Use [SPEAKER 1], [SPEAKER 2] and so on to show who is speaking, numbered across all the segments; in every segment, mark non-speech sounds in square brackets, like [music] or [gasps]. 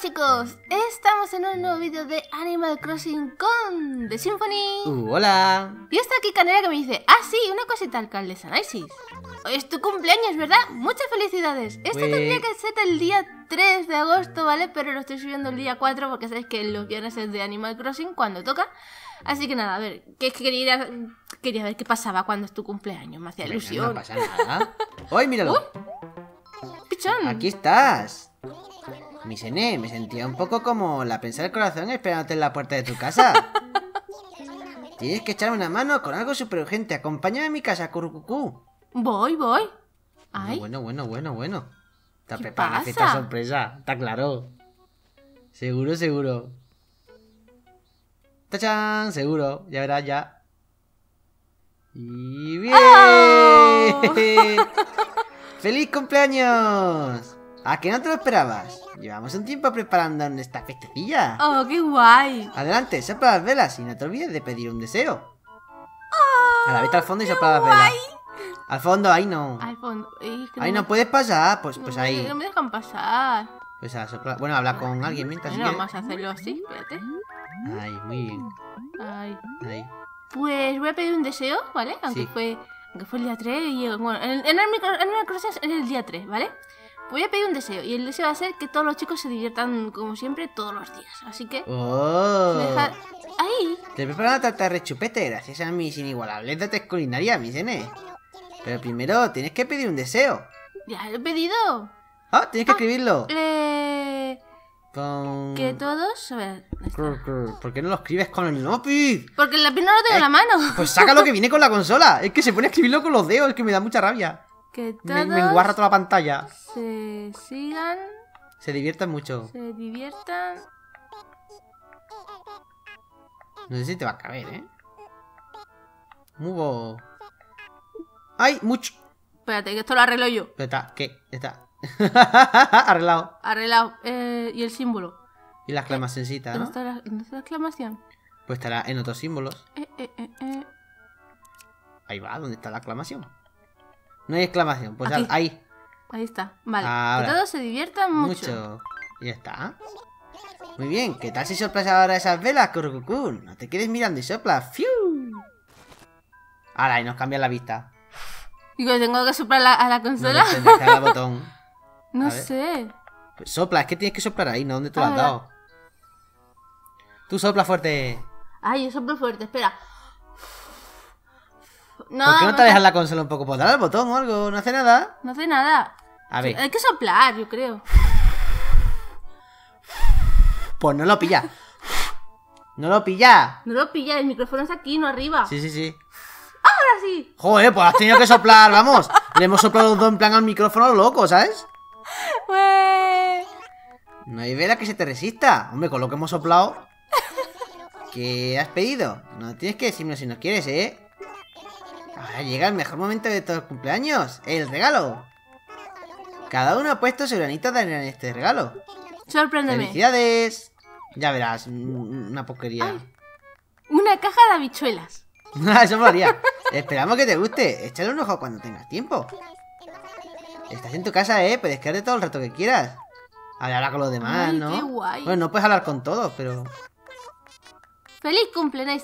[SPEAKER 1] chicos, estamos en un nuevo vídeo de Animal Crossing con The Symphony
[SPEAKER 2] Uh, hola.
[SPEAKER 1] Y está aquí Canela que me dice, ah sí, una cosita alcaldesa Isis Hoy es tu cumpleaños, ¿verdad? Muchas felicidades Esto
[SPEAKER 2] Pues-
[SPEAKER 1] tendría que ser el día 3 de agosto, ¿vale? Pero lo estoy subiendo el día 4 porque sabéis que los viernes es de Animal Crossing cuando toca Así que nada, a ver, que quería, quería ver qué pasaba cuando es tu cumpleaños, me hacía
[SPEAKER 2] Venga,
[SPEAKER 1] ilusión
[SPEAKER 2] No pasa nada. ¡Ay, míralo! [laughs]
[SPEAKER 1] Pichón
[SPEAKER 2] Aquí estás. Mi Sene, me sentía un poco como la prensa del corazón esperándote en la puerta de tu casa. [laughs] Tienes que echarme una mano con algo súper urgente. Acompáñame a mi casa, Curucucú.
[SPEAKER 1] Voy, voy Ay,
[SPEAKER 2] Bueno, bueno, bueno, bueno. Te
[SPEAKER 1] ¿Qué
[SPEAKER 2] preparas fiesta sorpresa, está claro. Seguro, seguro. ¡Tachán! Seguro, ya verás ya. Y bien.
[SPEAKER 1] ¡Oh! [laughs]
[SPEAKER 2] ¡Feliz cumpleaños! ¿A que no te lo esperabas? Llevamos un tiempo preparando esta festecilla.
[SPEAKER 1] oh, qué guay
[SPEAKER 2] Adelante, sopla las velas y no te olvides de pedir un deseo. A la vista al fondo y sopla las velas. Al fondo, ahí no.
[SPEAKER 1] Al fondo. Es que
[SPEAKER 2] Ahí
[SPEAKER 1] me-
[SPEAKER 2] no puedes pasar, pues, pues
[SPEAKER 1] no
[SPEAKER 2] ahí.
[SPEAKER 1] No me dejan pasar.
[SPEAKER 2] Pues a soplar. Bueno, habla con alguien mientras.
[SPEAKER 1] Bueno, vamos a hacerlo así, espérate.
[SPEAKER 2] Ay, muy bien.
[SPEAKER 1] Ay.
[SPEAKER 2] Ahí.
[SPEAKER 1] Pues voy a pedir un deseo, ¿vale? Aunque
[SPEAKER 2] Sí.
[SPEAKER 1] fue aunque fue el día 3 y bueno, en, en el en el Crossing es el día 3, ¿vale? Voy a pedir un deseo y el deseo va a ser que todos los chicos se diviertan como siempre todos los días. Así que
[SPEAKER 2] ¡Oh!
[SPEAKER 1] deja- ahí.
[SPEAKER 2] Te he preparado una tarta de rechupete gracias a mis inigualables dotes culinarias, mis N. Pero primero tienes que pedir un deseo.
[SPEAKER 1] Ya lo he pedido.
[SPEAKER 2] ¡Ah! Tienes que escribirlo.
[SPEAKER 1] Eh,
[SPEAKER 2] Con.
[SPEAKER 1] que todos, a ver.
[SPEAKER 2] ¿Por qué no lo escribes con el lápiz?
[SPEAKER 1] porque el lápiz no lo tengo en
[SPEAKER 2] Eh,
[SPEAKER 1] la mano.
[SPEAKER 2] Pues saca lo que [laughs] viene con la consola. Es que se pone a escribirlo con los dedos, es que me da mucha rabia.
[SPEAKER 1] Que todos
[SPEAKER 2] me enguarra toda la pantalla.
[SPEAKER 1] se sigan,
[SPEAKER 2] Se diviertan mucho.
[SPEAKER 1] se diviertan.
[SPEAKER 2] No sé si te va a caber, ¿eh? Mugo. ¡Ay! Mucho.
[SPEAKER 1] Espérate, que esto lo arreglo yo.
[SPEAKER 2] Ya está, ¿qué? [laughs] Está. Arreglado.
[SPEAKER 1] Arreglado. Eh, y el símbolo.
[SPEAKER 2] Y la exclamacióncita,
[SPEAKER 1] ¿Dónde
[SPEAKER 2] ¿no?
[SPEAKER 1] está la, dónde está la exclamación?
[SPEAKER 2] Pues estará en otros símbolos.
[SPEAKER 1] Eh, eh, eh, eh.
[SPEAKER 2] Ahí va, ¿dónde está la exclamación? No hay exclamación, pues
[SPEAKER 1] Aquí.
[SPEAKER 2] ahí.
[SPEAKER 1] Ahí está. Vale.
[SPEAKER 2] Ahora.
[SPEAKER 1] Que todos se diviertan mucho.
[SPEAKER 2] Mucho. Y ya está. Muy bien, ¿qué tal si soplas ahora esas velas, Kurukuku? No te quedes mirando y sopla. ¡Fiu! Ahora, y nos cambia la vista.
[SPEAKER 1] Digo, tengo que soplar la- a la
[SPEAKER 2] No
[SPEAKER 1] consola.
[SPEAKER 2] tendrás que al botón. [laughs]
[SPEAKER 1] No sé.
[SPEAKER 2] Pues sopla, es que tienes que soplar ahí, ¿no? ¿Dónde te lo has dado? Tú sopla fuerte.
[SPEAKER 1] Ay, yo soplo fuerte, espera. No,
[SPEAKER 2] ¿Por qué no te dejas la consola un poco? Pues dale al botón o algo, no hace nada.
[SPEAKER 1] No hace nada.
[SPEAKER 2] A ver,
[SPEAKER 1] Hay que soplar, yo creo.
[SPEAKER 2] pues no lo pilla. No lo pilla.
[SPEAKER 1] No lo pilla, el micrófono está aquí, no arriba.
[SPEAKER 2] Sí, sí, sí.
[SPEAKER 1] Ahora sí.
[SPEAKER 2] Joder, pues has tenido que soplar, vamos. Le hemos soplado los dos en plan al micrófono loco, ¿sabes?
[SPEAKER 1] Pues...
[SPEAKER 2] No hay vela que se te resista. Hombre, con lo que hemos soplado. ¿Qué has pedido? No tienes que decirme si no quieres, ¿eh? Ahora llega el mejor momento de todo el cumpleaños. El regalo. Cada uno ha puesto su granito de arena en este regalo.
[SPEAKER 1] Sorpréndeme.
[SPEAKER 2] ¡Felicidades! Ya verás, una porquería.
[SPEAKER 1] Ay. Una caja de habichuelas. [laughs]
[SPEAKER 2] Eso me haría. Esperamos que te guste. Échale un ojo cuando tengas tiempo. Estás en tu casa, ¿eh? Puedes quedarte todo el rato que quieras. Habla habla con los demás,
[SPEAKER 1] Ay,
[SPEAKER 2] ¿no?
[SPEAKER 1] qué guay.
[SPEAKER 2] Bueno, no puedes hablar con todos, pero...
[SPEAKER 1] ¡Feliz cumpleaños!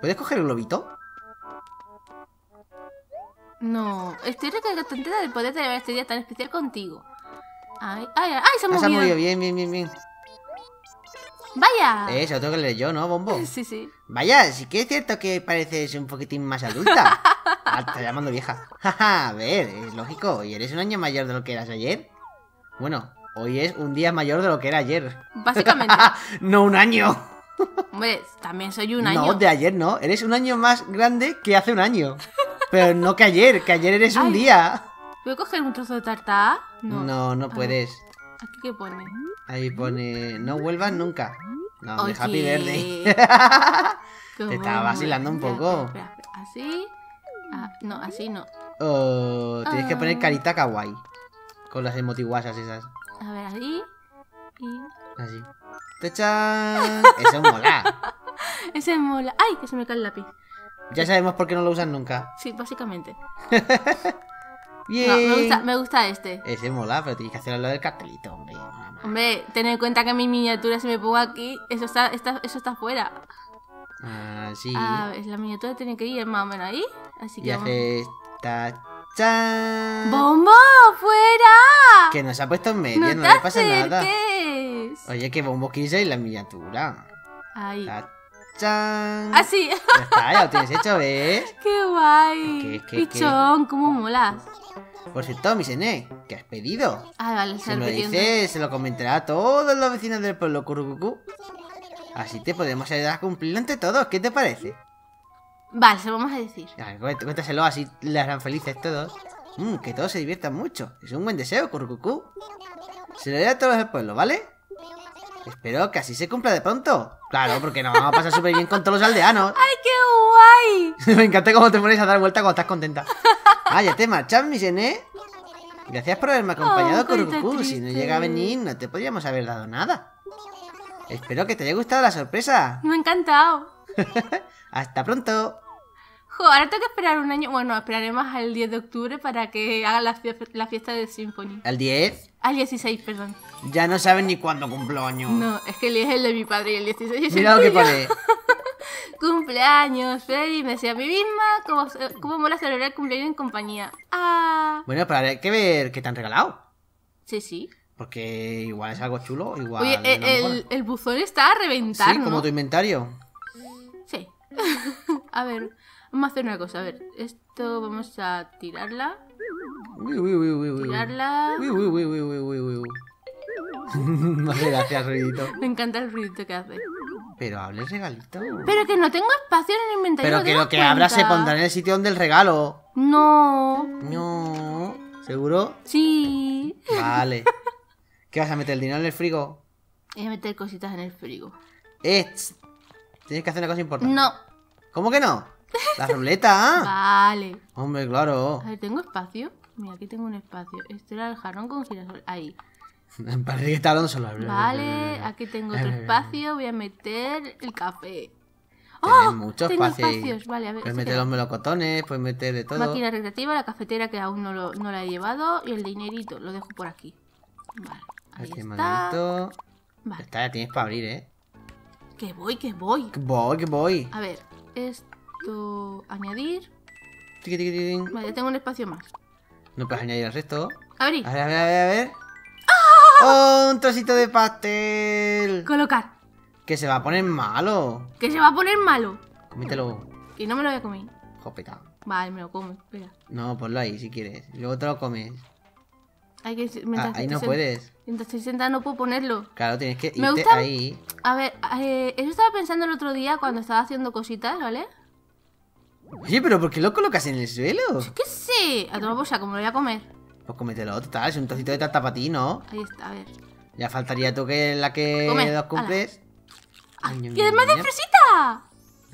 [SPEAKER 2] ¿Puedes coger el globito?
[SPEAKER 1] No, estoy recontenta de poder celebrar este día tan especial contigo. Ay, ay, ay, se ha
[SPEAKER 2] Ah, se ha
[SPEAKER 1] movido.
[SPEAKER 2] movido bien, bien, bien, bien.
[SPEAKER 1] Vaya.
[SPEAKER 2] Eh, se lo tengo que leer yo, ¿no, Bombo? [laughs]
[SPEAKER 1] Sí, sí.
[SPEAKER 2] Vaya, sí que es cierto que pareces un poquitín más adulta. [laughs] Ah, está llamando vieja. Jaja, a ver, es lógico. ¿Y eres un año mayor de lo que eras ayer? Bueno, hoy es un día mayor de lo que era ayer.
[SPEAKER 1] Básicamente. [laughs]
[SPEAKER 2] no un año.
[SPEAKER 1] Hombre, también soy un
[SPEAKER 2] No,
[SPEAKER 1] año.
[SPEAKER 2] de ayer no. Eres un año más grande que hace un año. Pero no que ayer, que ayer eres un día.
[SPEAKER 1] ¿Puedo coger un trozo de tarta? No.
[SPEAKER 2] No, no,
[SPEAKER 1] ver.
[SPEAKER 2] puedes.
[SPEAKER 1] ¿Aquí qué pone?
[SPEAKER 2] Ahí pone, no vuelvas nunca. No, de
[SPEAKER 1] Oye.
[SPEAKER 2] Happy Birthday. [laughs]
[SPEAKER 1] ¿Cómo
[SPEAKER 2] estaba vacilando un poco.
[SPEAKER 1] espera, espera. Así. Ah, no, así no.
[SPEAKER 2] Oh, tienes que poner
[SPEAKER 1] Ah.
[SPEAKER 2] carita kawaii. Con las emotiguasas esas.
[SPEAKER 1] A ver, ahí. Y.
[SPEAKER 2] Así. ¡Tachan! Eso mola. [laughs]
[SPEAKER 1] Ese mola. ¡Ay! Que se me cae el lápiz.
[SPEAKER 2] Ya sabemos por qué no lo usan nunca.
[SPEAKER 1] Sí, básicamente.
[SPEAKER 2] Bien. [laughs]
[SPEAKER 1] No, me gusta, me gusta este.
[SPEAKER 2] Ese mola, pero tienes que hacer lo del cartelito, hombre.
[SPEAKER 1] Hombre, ten en cuenta que mi miniatura, si me pongo aquí, eso está, está- eso está fuera.
[SPEAKER 2] Ah, sí.
[SPEAKER 1] Ah, la miniatura tiene que ir más o menos ahí. Así
[SPEAKER 2] y
[SPEAKER 1] que. vamos-
[SPEAKER 2] hace esta... ¡Chan!
[SPEAKER 1] ¡Bombo! ¡Fuera!
[SPEAKER 2] Que nos ha puesto en medio,
[SPEAKER 1] ¡No
[SPEAKER 2] no, le pasa nada.
[SPEAKER 1] acerques!
[SPEAKER 2] Oye, que bombo quise y la miniatura.
[SPEAKER 1] Ahí.
[SPEAKER 2] Ta- ¡Chan!
[SPEAKER 1] Así.
[SPEAKER 2] Ya está, ya lo tienes hecho, ¿ves? [laughs]
[SPEAKER 1] ¡Qué guay!
[SPEAKER 2] ¿Qué, qué, qué?
[SPEAKER 1] Pichón, cómo molas.
[SPEAKER 2] Por cierto, mi Sené, ¿qué has pedido?
[SPEAKER 1] Ah, vale,
[SPEAKER 2] me lo dices, se lo comentará a todos los vecinos del pueblo Curucucú. Así te podemos ayudar a cumplirlo entre todos, ¿qué te parece?
[SPEAKER 1] Vale, se lo vamos a decir.
[SPEAKER 2] Cuéntaselo, así le harán felices todos. Mm, que todos se diviertan mucho. Es un buen deseo, Curucucú. Se lo diré a todos del pueblo, ¿vale? Espero que así se cumpla de pronto. Claro, porque nos vamos a pasar súper bien con todos los aldeanos.
[SPEAKER 1] ¡Ay, qué guay! [laughs]
[SPEAKER 2] Me encanta cómo te pones a dar vuelta cuando estás contenta. Ah, ya te marchas, mi Sené. Gracias por haberme acompañado,
[SPEAKER 1] Oh,
[SPEAKER 2] Curucucú. Si no llega a venir, no te podríamos haber dado nada. Espero que te haya gustado la sorpresa.
[SPEAKER 1] Me ha encantado. [laughs]
[SPEAKER 2] Hasta pronto.
[SPEAKER 1] Ahora tengo que esperar un año. Bueno, esperaremos al 10 de octubre para que hagan la, fie- la fiesta de Symphony.
[SPEAKER 2] Al 10,
[SPEAKER 1] Al 16, perdón.
[SPEAKER 2] ya no saben ni cuándo cumplo año.
[SPEAKER 1] No, es que el 10 es el de mi padre y el 16 es
[SPEAKER 2] Mira
[SPEAKER 1] el
[SPEAKER 2] lo que pone. [laughs]
[SPEAKER 1] Cumpleaños, feliz, me decía a mí misma cómo, cómo mola celebrar el cumpleaños en compañía. Ah,
[SPEAKER 2] Bueno, pero hay que ver qué te han regalado.
[SPEAKER 1] sí, sí.
[SPEAKER 2] Porque igual es algo chulo, igual.
[SPEAKER 1] Oye, el, buzón está a reventar,
[SPEAKER 2] Sí,
[SPEAKER 1] ¿no?
[SPEAKER 2] como tu inventario.
[SPEAKER 1] Sí. [laughs] a ver, vamos a hacer una cosa. A ver, esto vamos a tirarla.
[SPEAKER 2] Uy, uy, uy, uy, uy, uy.
[SPEAKER 1] Tirarla.
[SPEAKER 2] Uy, uy, uy, uy, uy, uy, uy, [laughs] uy. No hace gracia, ruidito.
[SPEAKER 1] Me encanta el ruidito que hace.
[SPEAKER 2] Pero hable regalito.
[SPEAKER 1] Pero que no tengo espacio en el inventario.
[SPEAKER 2] Pero
[SPEAKER 1] ¿no
[SPEAKER 2] que lo que abra se pondrá en el sitio donde el regalo.
[SPEAKER 1] No.
[SPEAKER 2] No. ¿Seguro?
[SPEAKER 1] Sí.
[SPEAKER 2] Vale. [laughs] ¿Qué vas a meter el dinero en el frigo?
[SPEAKER 1] Voy a meter cositas en el frigo.
[SPEAKER 2] Eh. Tienes que hacer una cosa importante.
[SPEAKER 1] No.
[SPEAKER 2] ¿Cómo que no? La ruleta. [laughs]
[SPEAKER 1] Vale.
[SPEAKER 2] Hombre, claro.
[SPEAKER 1] A ver, ¿tengo espacio? Mira, aquí tengo un espacio. Este era el jarrón con girasol. Ahí. [laughs]
[SPEAKER 2] Parece que está hablando solo.
[SPEAKER 1] Vale, aquí tengo otro espacio. Voy a meter el café. ¡Oh!
[SPEAKER 2] mucho
[SPEAKER 1] tengo
[SPEAKER 2] espacio
[SPEAKER 1] espacios. Vale, a ver.
[SPEAKER 2] Puedes meter los melocotones, puedes meter de todo.
[SPEAKER 1] Máquina recreativa, la cafetera que aún no, lo- no la he llevado y el dinerito lo dejo por aquí. Vale, ahí está. Vale,
[SPEAKER 2] está, ya tienes para abrir, ¿eh?
[SPEAKER 1] que voy, que voy.
[SPEAKER 2] Que voy, que voy.
[SPEAKER 1] A ver, esto añadir.
[SPEAKER 2] Tiqui, tiqui.
[SPEAKER 1] Vale, ya tengo un espacio más.
[SPEAKER 2] No puedes añadir el resto.
[SPEAKER 1] Abrir.
[SPEAKER 2] A ver, a ver, a ver, a ver.
[SPEAKER 1] ¡Ah!
[SPEAKER 2] ¡Oh, un trocito de pastel!
[SPEAKER 1] Colocar.
[SPEAKER 2] Que se va a poner malo.
[SPEAKER 1] Que se va a poner malo.
[SPEAKER 2] Cómetelo.
[SPEAKER 1] Y no me lo voy a comer.
[SPEAKER 2] Jopeta.
[SPEAKER 1] Vale, me lo como. Espera.
[SPEAKER 2] No, ponlo ahí si quieres. Luego te lo comes.
[SPEAKER 1] Hay que,
[SPEAKER 2] Ah, ahí no puedes.
[SPEAKER 1] Mientras estoy sentada no puedo ponerlo.
[SPEAKER 2] Claro, tienes que
[SPEAKER 1] Me
[SPEAKER 2] irte
[SPEAKER 1] gusta-
[SPEAKER 2] ahí.
[SPEAKER 1] A ver, eh, eso estaba pensando el otro día cuando estaba haciendo cositas, ¿vale?
[SPEAKER 2] Oye, pero ¿por qué lo colocas en el suelo?
[SPEAKER 1] ¿Qué sé? A tomar por saco, me lo voy a comer.
[SPEAKER 2] Pues cómetelo, total. Es un trocito de tarta para ti, ¿no?
[SPEAKER 1] Ahí está, a ver.
[SPEAKER 2] Ya faltaría tú que la que
[SPEAKER 1] Come,
[SPEAKER 2] los cumples.
[SPEAKER 1] ¡Y además de fresita!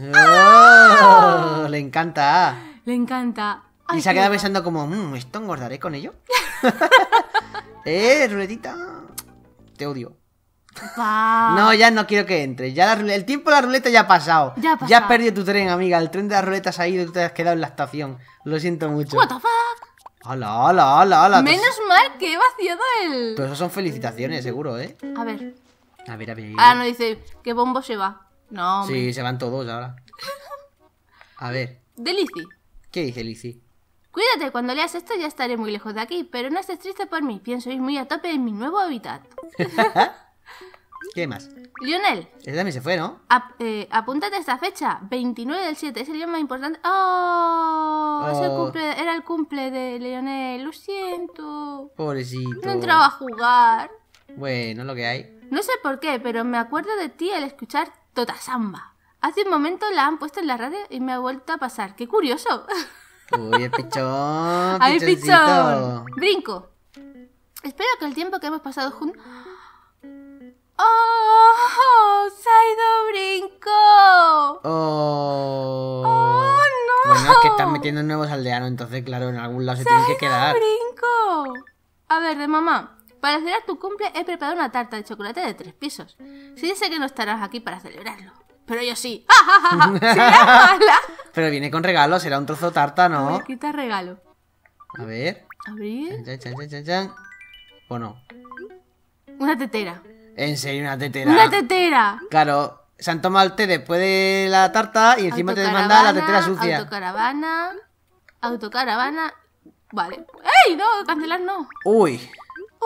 [SPEAKER 2] ¡Oh! Le encanta.
[SPEAKER 1] Le encanta. Ay,
[SPEAKER 2] Y se ha quedado pensando como, mmm, ¿esto engordaré con ello? [laughs] eh, ruletita. Te odio. No, ya no quiero que entres. Ya la el tiempo de la ruleta ya ha pasado.
[SPEAKER 1] Ya ha
[SPEAKER 2] has
[SPEAKER 1] pasado.
[SPEAKER 2] perdido tu tren, amiga. El tren de las ruletas ha ido y tú te has quedado en la estación. Lo siento mucho.
[SPEAKER 1] What the fuck?
[SPEAKER 2] Hola, hola, hola, hola.
[SPEAKER 1] Menos mal que he vaciado el.
[SPEAKER 2] Todo eso son felicitaciones, seguro, ¿eh?
[SPEAKER 1] A ver.
[SPEAKER 2] A ver, a ver.
[SPEAKER 1] Ah, no dice que bombo se va. No, hombre.
[SPEAKER 2] Sí, se van todos ahora. [laughs] A ver,
[SPEAKER 1] Delici.
[SPEAKER 2] ¿qué dice Lizzie?
[SPEAKER 1] Cuídate, cuando leas esto ya estaré muy lejos de aquí, pero no estés triste por mí, pienso ir muy a tope en mi nuevo hábitat. [laughs]
[SPEAKER 2] ¿Qué más?
[SPEAKER 1] Lionel,
[SPEAKER 2] Ese también se fue, ¿no?
[SPEAKER 1] ap- eh, apúntate a esta fecha, 29 del 7, es el día más importante. ¡Oh! es el
[SPEAKER 2] Oh.
[SPEAKER 1] cumple- era el cumple de Lionel, lo siento.
[SPEAKER 2] Pobrecito.
[SPEAKER 1] No entraba a jugar.
[SPEAKER 2] Bueno, lo que hay.
[SPEAKER 1] No sé por qué, pero me acuerdo de ti al escuchar Tota Samba. Hace un momento la han puesto en la radio y me ha vuelto a pasar. ¡Qué curioso!
[SPEAKER 2] Uy, el pichón. [laughs]
[SPEAKER 1] ¡Ay, pichón! Brinco. Espero que el tiempo que hemos pasado juntos... ¡Oh! ¡Se ha ido Brinco!
[SPEAKER 2] Oh.
[SPEAKER 1] ¡Oh, no!
[SPEAKER 2] Bueno, es que están metiendo nuevos aldeanos, entonces, claro, en algún lado se tienen que quedar.
[SPEAKER 1] ¡Brinco! A ver, de mamá. Para celebrar tu cumple he preparado una tarta de chocolate de tres pisos. Sí, sé que no estarás aquí para celebrarlo. Pero yo sí. ¡Ah, ja, ja, ja! ¡Será mala! [laughs]
[SPEAKER 2] Pero viene con regalo, será un trozo de tarta,
[SPEAKER 1] A
[SPEAKER 2] ¿no?
[SPEAKER 1] ver, quita regalo.
[SPEAKER 2] A ver.
[SPEAKER 1] Abrir.
[SPEAKER 2] Chan, chan, chan, chan, chan. O no.
[SPEAKER 1] Una tetera.
[SPEAKER 2] En serio, una tetera.
[SPEAKER 1] ¡Una tetera!
[SPEAKER 2] Claro, se han tomado el té después de la tarta y encima te mandan la tetera sucia.
[SPEAKER 1] Autocaravana. Autocaravana. Vale. ¡Ey! No, cancelar no.
[SPEAKER 2] Uy.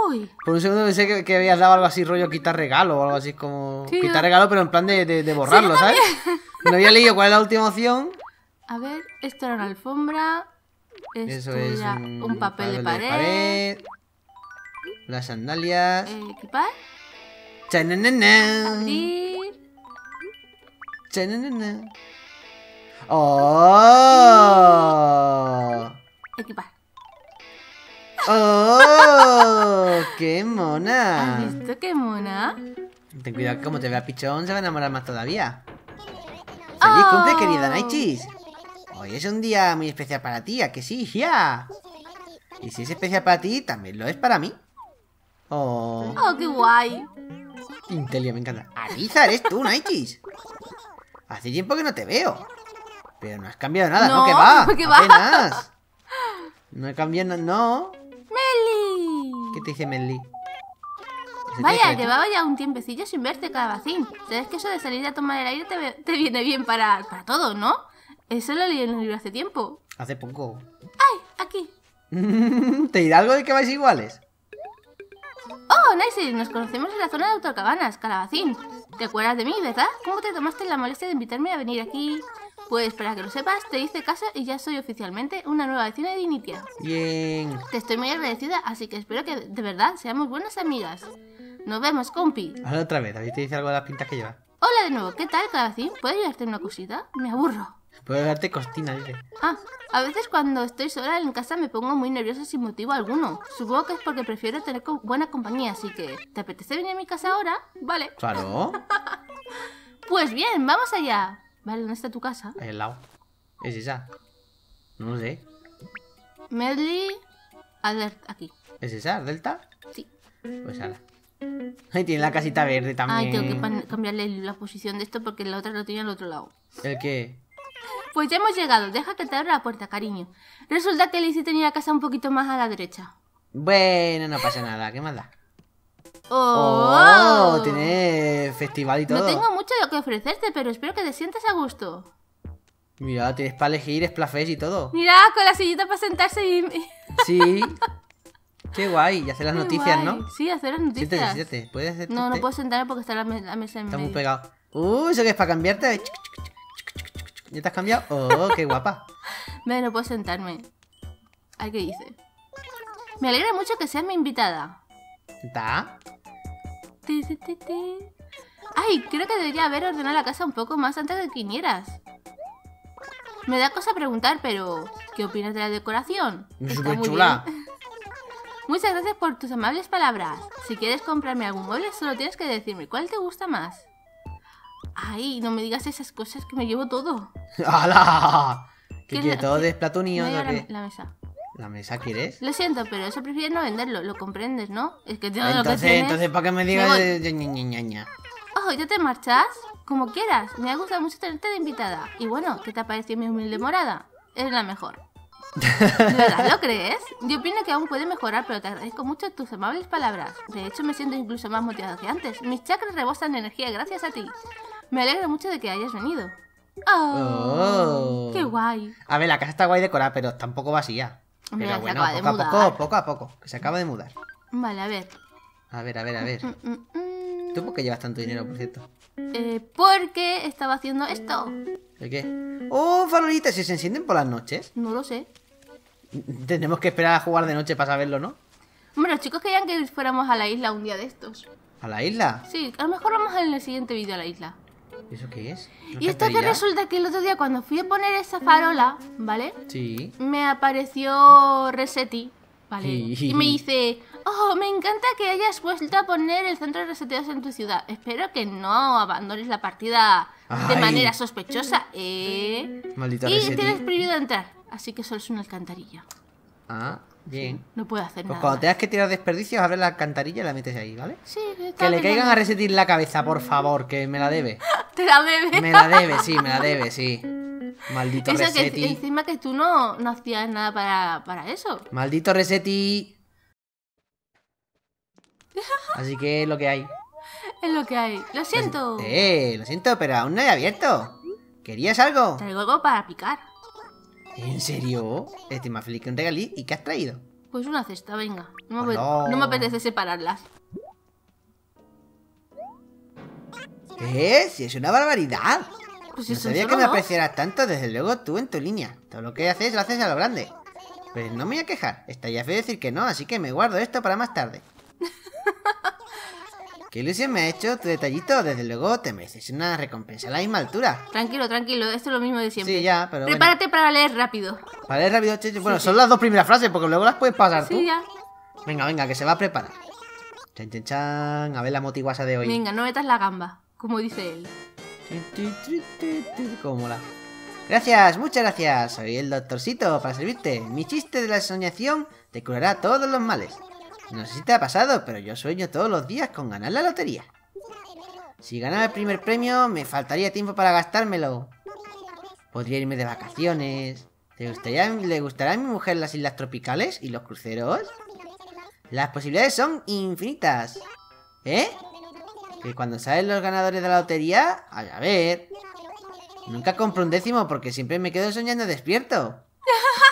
[SPEAKER 1] Uy.
[SPEAKER 2] Por un segundo pensé que, que habías dado algo así, rollo quitar regalo o algo así como.
[SPEAKER 1] Sí,
[SPEAKER 2] quitar
[SPEAKER 1] yo-
[SPEAKER 2] regalo, pero en plan de, de- de borrarlo, ¿sabes? No había leído cuál es la última opción.
[SPEAKER 1] A ver, esto era una alfombra.
[SPEAKER 2] Eso
[SPEAKER 1] Esto
[SPEAKER 2] es
[SPEAKER 1] era
[SPEAKER 2] un,
[SPEAKER 1] un papel de pared.
[SPEAKER 2] pared. Las sandalias.
[SPEAKER 1] Eh, equipar.
[SPEAKER 2] Chananana.
[SPEAKER 1] Abrir.
[SPEAKER 2] Chananana. ¡Oh!
[SPEAKER 1] Equipar.
[SPEAKER 2] ¡Oh! ¡Qué [laughs]
[SPEAKER 1] ¿Has
[SPEAKER 2] mona!
[SPEAKER 1] visto qué mona?
[SPEAKER 2] Ten cuidado que como te vea pichón se va a enamorar más todavía. ¡Feliz
[SPEAKER 1] Oh.
[SPEAKER 2] cumple, querida Naichis! Hoy es un día muy especial para ti, ¿a que sí? ¡Ya! Y si es especial para ti, también lo es para mí. ¡Oh!
[SPEAKER 1] Oh, qué guay.
[SPEAKER 2] Intelia, me encanta. Aliza, eres tú, Naichis. Hace tiempo que no te veo. Pero no has cambiado nada, ¿no?
[SPEAKER 1] No,
[SPEAKER 2] ¿Qué va?
[SPEAKER 1] ¿qué va?
[SPEAKER 2] Apenas. No he cambiado nada, no.
[SPEAKER 1] ¡Meli!
[SPEAKER 2] ¿Qué te dice te
[SPEAKER 1] Vaya, llevaba ya un tiempecillo sin verte, calabacín. ¿Sabes que eso de salir a tomar el aire te viene bien para, para todo, no? Eso lo leí en el libro hace tiempo.
[SPEAKER 2] Hace poco.
[SPEAKER 1] ¡Ay! Aquí. [laughs]
[SPEAKER 2] ¿Te dirá algo de que vais iguales?
[SPEAKER 1] ¡Oh, Nice! Nos conocemos en la zona de autocabanas, calabacín. ¿Te acuerdas de mí, verdad? ¿Cómo te tomaste la molestia de invitarme a venir aquí? Pues para que lo sepas, te hice caso y ya soy oficialmente una nueva vecina de Dinitia.
[SPEAKER 2] Bien.
[SPEAKER 1] Te estoy muy agradecida, así que espero que de verdad seamos buenas amigas. Nos vemos, compi.
[SPEAKER 2] Hazlo otra vez, David te dice algo de las pintas que lleva.
[SPEAKER 1] Hola de nuevo, ¿qué tal, calabacín? ¿Puedo ayudarte en una cosita? Me aburro.
[SPEAKER 2] Puedo darte costina, dice.
[SPEAKER 1] Ah, a veces cuando estoy sola en casa me pongo muy nerviosa sin motivo alguno. Supongo que es porque prefiero tener co- buena compañía, así que ¿te apetece venir a mi casa ahora? Vale.
[SPEAKER 2] Claro. [laughs]
[SPEAKER 1] Pues bien, vamos allá. Vale, ¿dónde está tu casa?
[SPEAKER 2] Ahí al lado. Es esa. No sé.
[SPEAKER 1] Medley... Alert, aquí.
[SPEAKER 2] ¿Es esa? ¿Delta?
[SPEAKER 1] Sí.
[SPEAKER 2] Pues ala. Ahí tiene la casita verde también.
[SPEAKER 1] Ay, tengo que cambiarle la posición de esto porque la otra lo tenía al otro lado.
[SPEAKER 2] ¿El qué?
[SPEAKER 1] Pues ya hemos llegado, deja que te abra la puerta, cariño. Resulta que Lizzie tenía la casa un poquito más a la derecha.
[SPEAKER 2] Bueno, no pasa nada. ¿Qué más da?
[SPEAKER 1] ¡Oh!
[SPEAKER 2] Oh, tiene festival y todo.
[SPEAKER 1] No tengo mucho lo que ofrecerte, pero espero que te sientas a gusto.
[SPEAKER 2] Mira, tienes para elegir Splafest y todo.
[SPEAKER 1] Mira, con la sillita para sentarse y... [laughs]
[SPEAKER 2] Sí. Qué guay. Y hacer las
[SPEAKER 1] Qué
[SPEAKER 2] noticias,
[SPEAKER 1] guay.
[SPEAKER 2] ¿no?
[SPEAKER 1] Sí, hacer las
[SPEAKER 2] Siéntate,
[SPEAKER 1] noticias.
[SPEAKER 2] siéntate. ¿Puedes hacer
[SPEAKER 1] No, no puedo sentarme porque está la, me- la mesa en
[SPEAKER 2] Está muy
[SPEAKER 1] medio.
[SPEAKER 2] pegado. Uh, ¿eso qué es para cambiarte? ¿Ya te has cambiado? Oh, qué guapa. [laughs]
[SPEAKER 1] Ve, no puedo sentarme. Ay, ¿qué dice? Me alegra mucho que seas mi invitada. Ti. Ay, creo que debería haber ordenado la casa un poco más antes de que vinieras. Me da cosa preguntar, pero ¿qué opinas de la decoración?
[SPEAKER 2] Es
[SPEAKER 1] Está muy
[SPEAKER 2] chula.
[SPEAKER 1] bien. [laughs] Muchas gracias por tus amables palabras. Si quieres comprarme algún mueble, solo tienes que decirme cuál te gusta más. [laughs] Ay, no me digas esas cosas que me llevo todo.
[SPEAKER 2] ¡Hala! ¿Qué
[SPEAKER 1] ¿Qué
[SPEAKER 2] quiere
[SPEAKER 1] es
[SPEAKER 2] todo de Splatoon
[SPEAKER 1] Me
[SPEAKER 2] o
[SPEAKER 1] llevo la, la mesa.
[SPEAKER 2] ¿La mesa quieres?
[SPEAKER 1] Lo siento, pero eso prefiero no venderlo, lo comprendes, ¿no? Es que todo lo que
[SPEAKER 2] Entonces,
[SPEAKER 1] tienes...
[SPEAKER 2] entonces, ¿para qué me digas ña?
[SPEAKER 1] Oh, ¿ya te marchas? Como quieras. Me ha gustado mucho tenerte de invitada. Y bueno, ¿qué te ha parecido mi humilde morada? Es la mejor. [laughs] ¿De verdad lo crees? Yo opino que aún puede mejorar, pero te agradezco mucho tus amables palabras. De hecho, me siento incluso más motivado que antes. Mis chakras rebosan energía gracias a ti. Me alegro mucho de que hayas venido. ¡Oh!
[SPEAKER 2] Oh.
[SPEAKER 1] ¡Qué guay!
[SPEAKER 2] A ver, la casa está guay decorada, pero está un poco vacía. Pero bueno,
[SPEAKER 1] de
[SPEAKER 2] poco a poco, poco a poco, que se acaba de mudar.
[SPEAKER 1] Vale, a ver.
[SPEAKER 2] A ver, a ver, a ver.
[SPEAKER 1] Mm, mm, mm.
[SPEAKER 2] ¿Tú por qué llevas tanto dinero, por cierto?
[SPEAKER 1] Eh, porque estaba haciendo esto.
[SPEAKER 2] ¿El qué? ¡Oh, farolitas! ¿Si se encienden por las noches?
[SPEAKER 1] No lo sé.
[SPEAKER 2] Tenemos que esperar a jugar de noche para saberlo, ¿no?
[SPEAKER 1] Hombre, los chicos querían que fuéramos a la isla un día de estos.
[SPEAKER 2] ¿A la isla?
[SPEAKER 1] Sí, a lo mejor vamos en el siguiente vídeo a la isla.
[SPEAKER 2] ¿Y ¿Eso qué es? ¿Una
[SPEAKER 1] Y esto que resulta que el otro día cuando fui a poner esa farola, ¿vale?
[SPEAKER 2] Sí.
[SPEAKER 1] Me apareció Resetti, ¿vale?
[SPEAKER 2] Sí.
[SPEAKER 1] Y me dice, oh, me encanta que hayas vuelto a poner el centro de reseteos en tu ciudad. Espero que no abandones la partida de
[SPEAKER 2] Ay.
[SPEAKER 1] manera sospechosa, ¿eh?
[SPEAKER 2] Maldito
[SPEAKER 1] Y
[SPEAKER 2] Resetti.
[SPEAKER 1] tienes prohibido entrar, así que solo es una alcantarilla.
[SPEAKER 2] Ah, bien.
[SPEAKER 1] No puedo hacer
[SPEAKER 2] Pues
[SPEAKER 1] nada.
[SPEAKER 2] cuando
[SPEAKER 1] más.
[SPEAKER 2] tengas que tirar desperdicios, abre la alcantarilla y la metes ahí, ¿vale?
[SPEAKER 1] Sí,
[SPEAKER 2] Que le caigan a resetir la cabeza, por favor, que me la debe. [laughs]
[SPEAKER 1] Te la bebe.
[SPEAKER 2] Me la debe, sí, me la [laughs] debe, sí. Maldito
[SPEAKER 1] Eso que
[SPEAKER 2] Resetti.
[SPEAKER 1] encima que tú no, no hacías nada para, para eso.
[SPEAKER 2] Maldito Resetti. [laughs] Así que es lo que hay.
[SPEAKER 1] Es lo que hay. Lo siento.
[SPEAKER 2] Eh, lo siento, pero aún no he abierto. ¿Querías algo?
[SPEAKER 1] Traigo algo para picar.
[SPEAKER 2] ¿En serio? Estoy más feliz que un regalí. ¿Y qué has traído?
[SPEAKER 1] Pues una cesta, venga. No me, no me apetece separarlas.
[SPEAKER 2] ¿Qué? Si es una barbaridad.
[SPEAKER 1] Pues
[SPEAKER 2] No sabía que me apreciaras tanto, desde luego tú en tu línea. Todo lo que haces lo haces a lo grande. Pero no me voy a quejar. Estaría feo decir que no, así que me guardo esto para más tarde. [laughs] ¿Qué ilusión me ha hecho tu detallito? Desde luego te mereces una recompensa a la misma altura.
[SPEAKER 1] Tranquilo, tranquilo. Esto es lo mismo de siempre.
[SPEAKER 2] Sí, ya, pero bueno.
[SPEAKER 1] Prepárate para leer rápido.
[SPEAKER 2] Vale, rápido, che, Bueno, son las dos primeras frases, porque luego las puedes pasar tú.
[SPEAKER 1] Sí, ya.
[SPEAKER 2] Venga, venga, que se va a preparar. Chan, chan, chan. A ver la motiguasa de hoy.
[SPEAKER 1] Venga, no metas la gamba, como dice él.
[SPEAKER 2] Cómo mola. Gracias, muchas gracias. Soy el doctorcito para servirte. Mi chiste de la soñación te curará todos los males. No sé si te ha pasado, pero yo sueño todos los días con ganar la lotería. Si ganara el primer premio, me faltaría tiempo para gastármelo. Podría irme de vacaciones. ¿Te gustaría, ¿Le gustará a mi mujer las islas tropicales y los cruceros? Las posibilidades son infinitas. ¿Eh? Que cuando salen los ganadores de la lotería, a a ver. Nunca compro un décimo porque siempre me quedo soñando despierto. [laughs]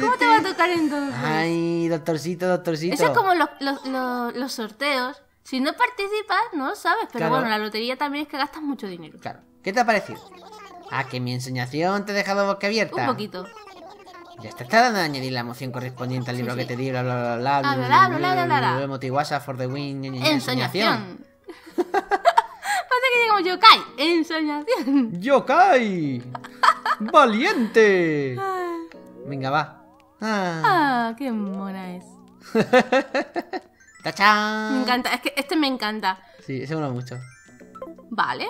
[SPEAKER 1] ¿Cómo te va a tocar entonces?
[SPEAKER 2] Ay, doctorcito, doctorcito.
[SPEAKER 1] Eso es como los, los, los, los sorteos. Si no participas, no lo sabes. Pero
[SPEAKER 2] Claro.
[SPEAKER 1] bueno, la lotería también es que gastas mucho dinero.
[SPEAKER 2] Claro. ¿Qué te ha parecido? Ah, que mi ensoñación te ha dejado boca abierta.
[SPEAKER 1] Un poquito.
[SPEAKER 2] Ya está tratando de añadir la emoción correspondiente al libro
[SPEAKER 1] Sí,
[SPEAKER 2] que te di, bla bla bla bla
[SPEAKER 1] Ah, bla, bla, bla, bla, bla.
[SPEAKER 2] Motiwasa for the win, ña, ña, ña,
[SPEAKER 1] Ensoñación. Pasa que digamos yokai. Ensoñación.
[SPEAKER 2] ¡Yokai! ¡Valiente! Venga, va. Ah.
[SPEAKER 1] Ah, qué mona es. [laughs]
[SPEAKER 2] ¡Tachán!
[SPEAKER 1] Me encanta. Es que este me encanta.
[SPEAKER 2] Sí, ese mola mucho.
[SPEAKER 1] Vale.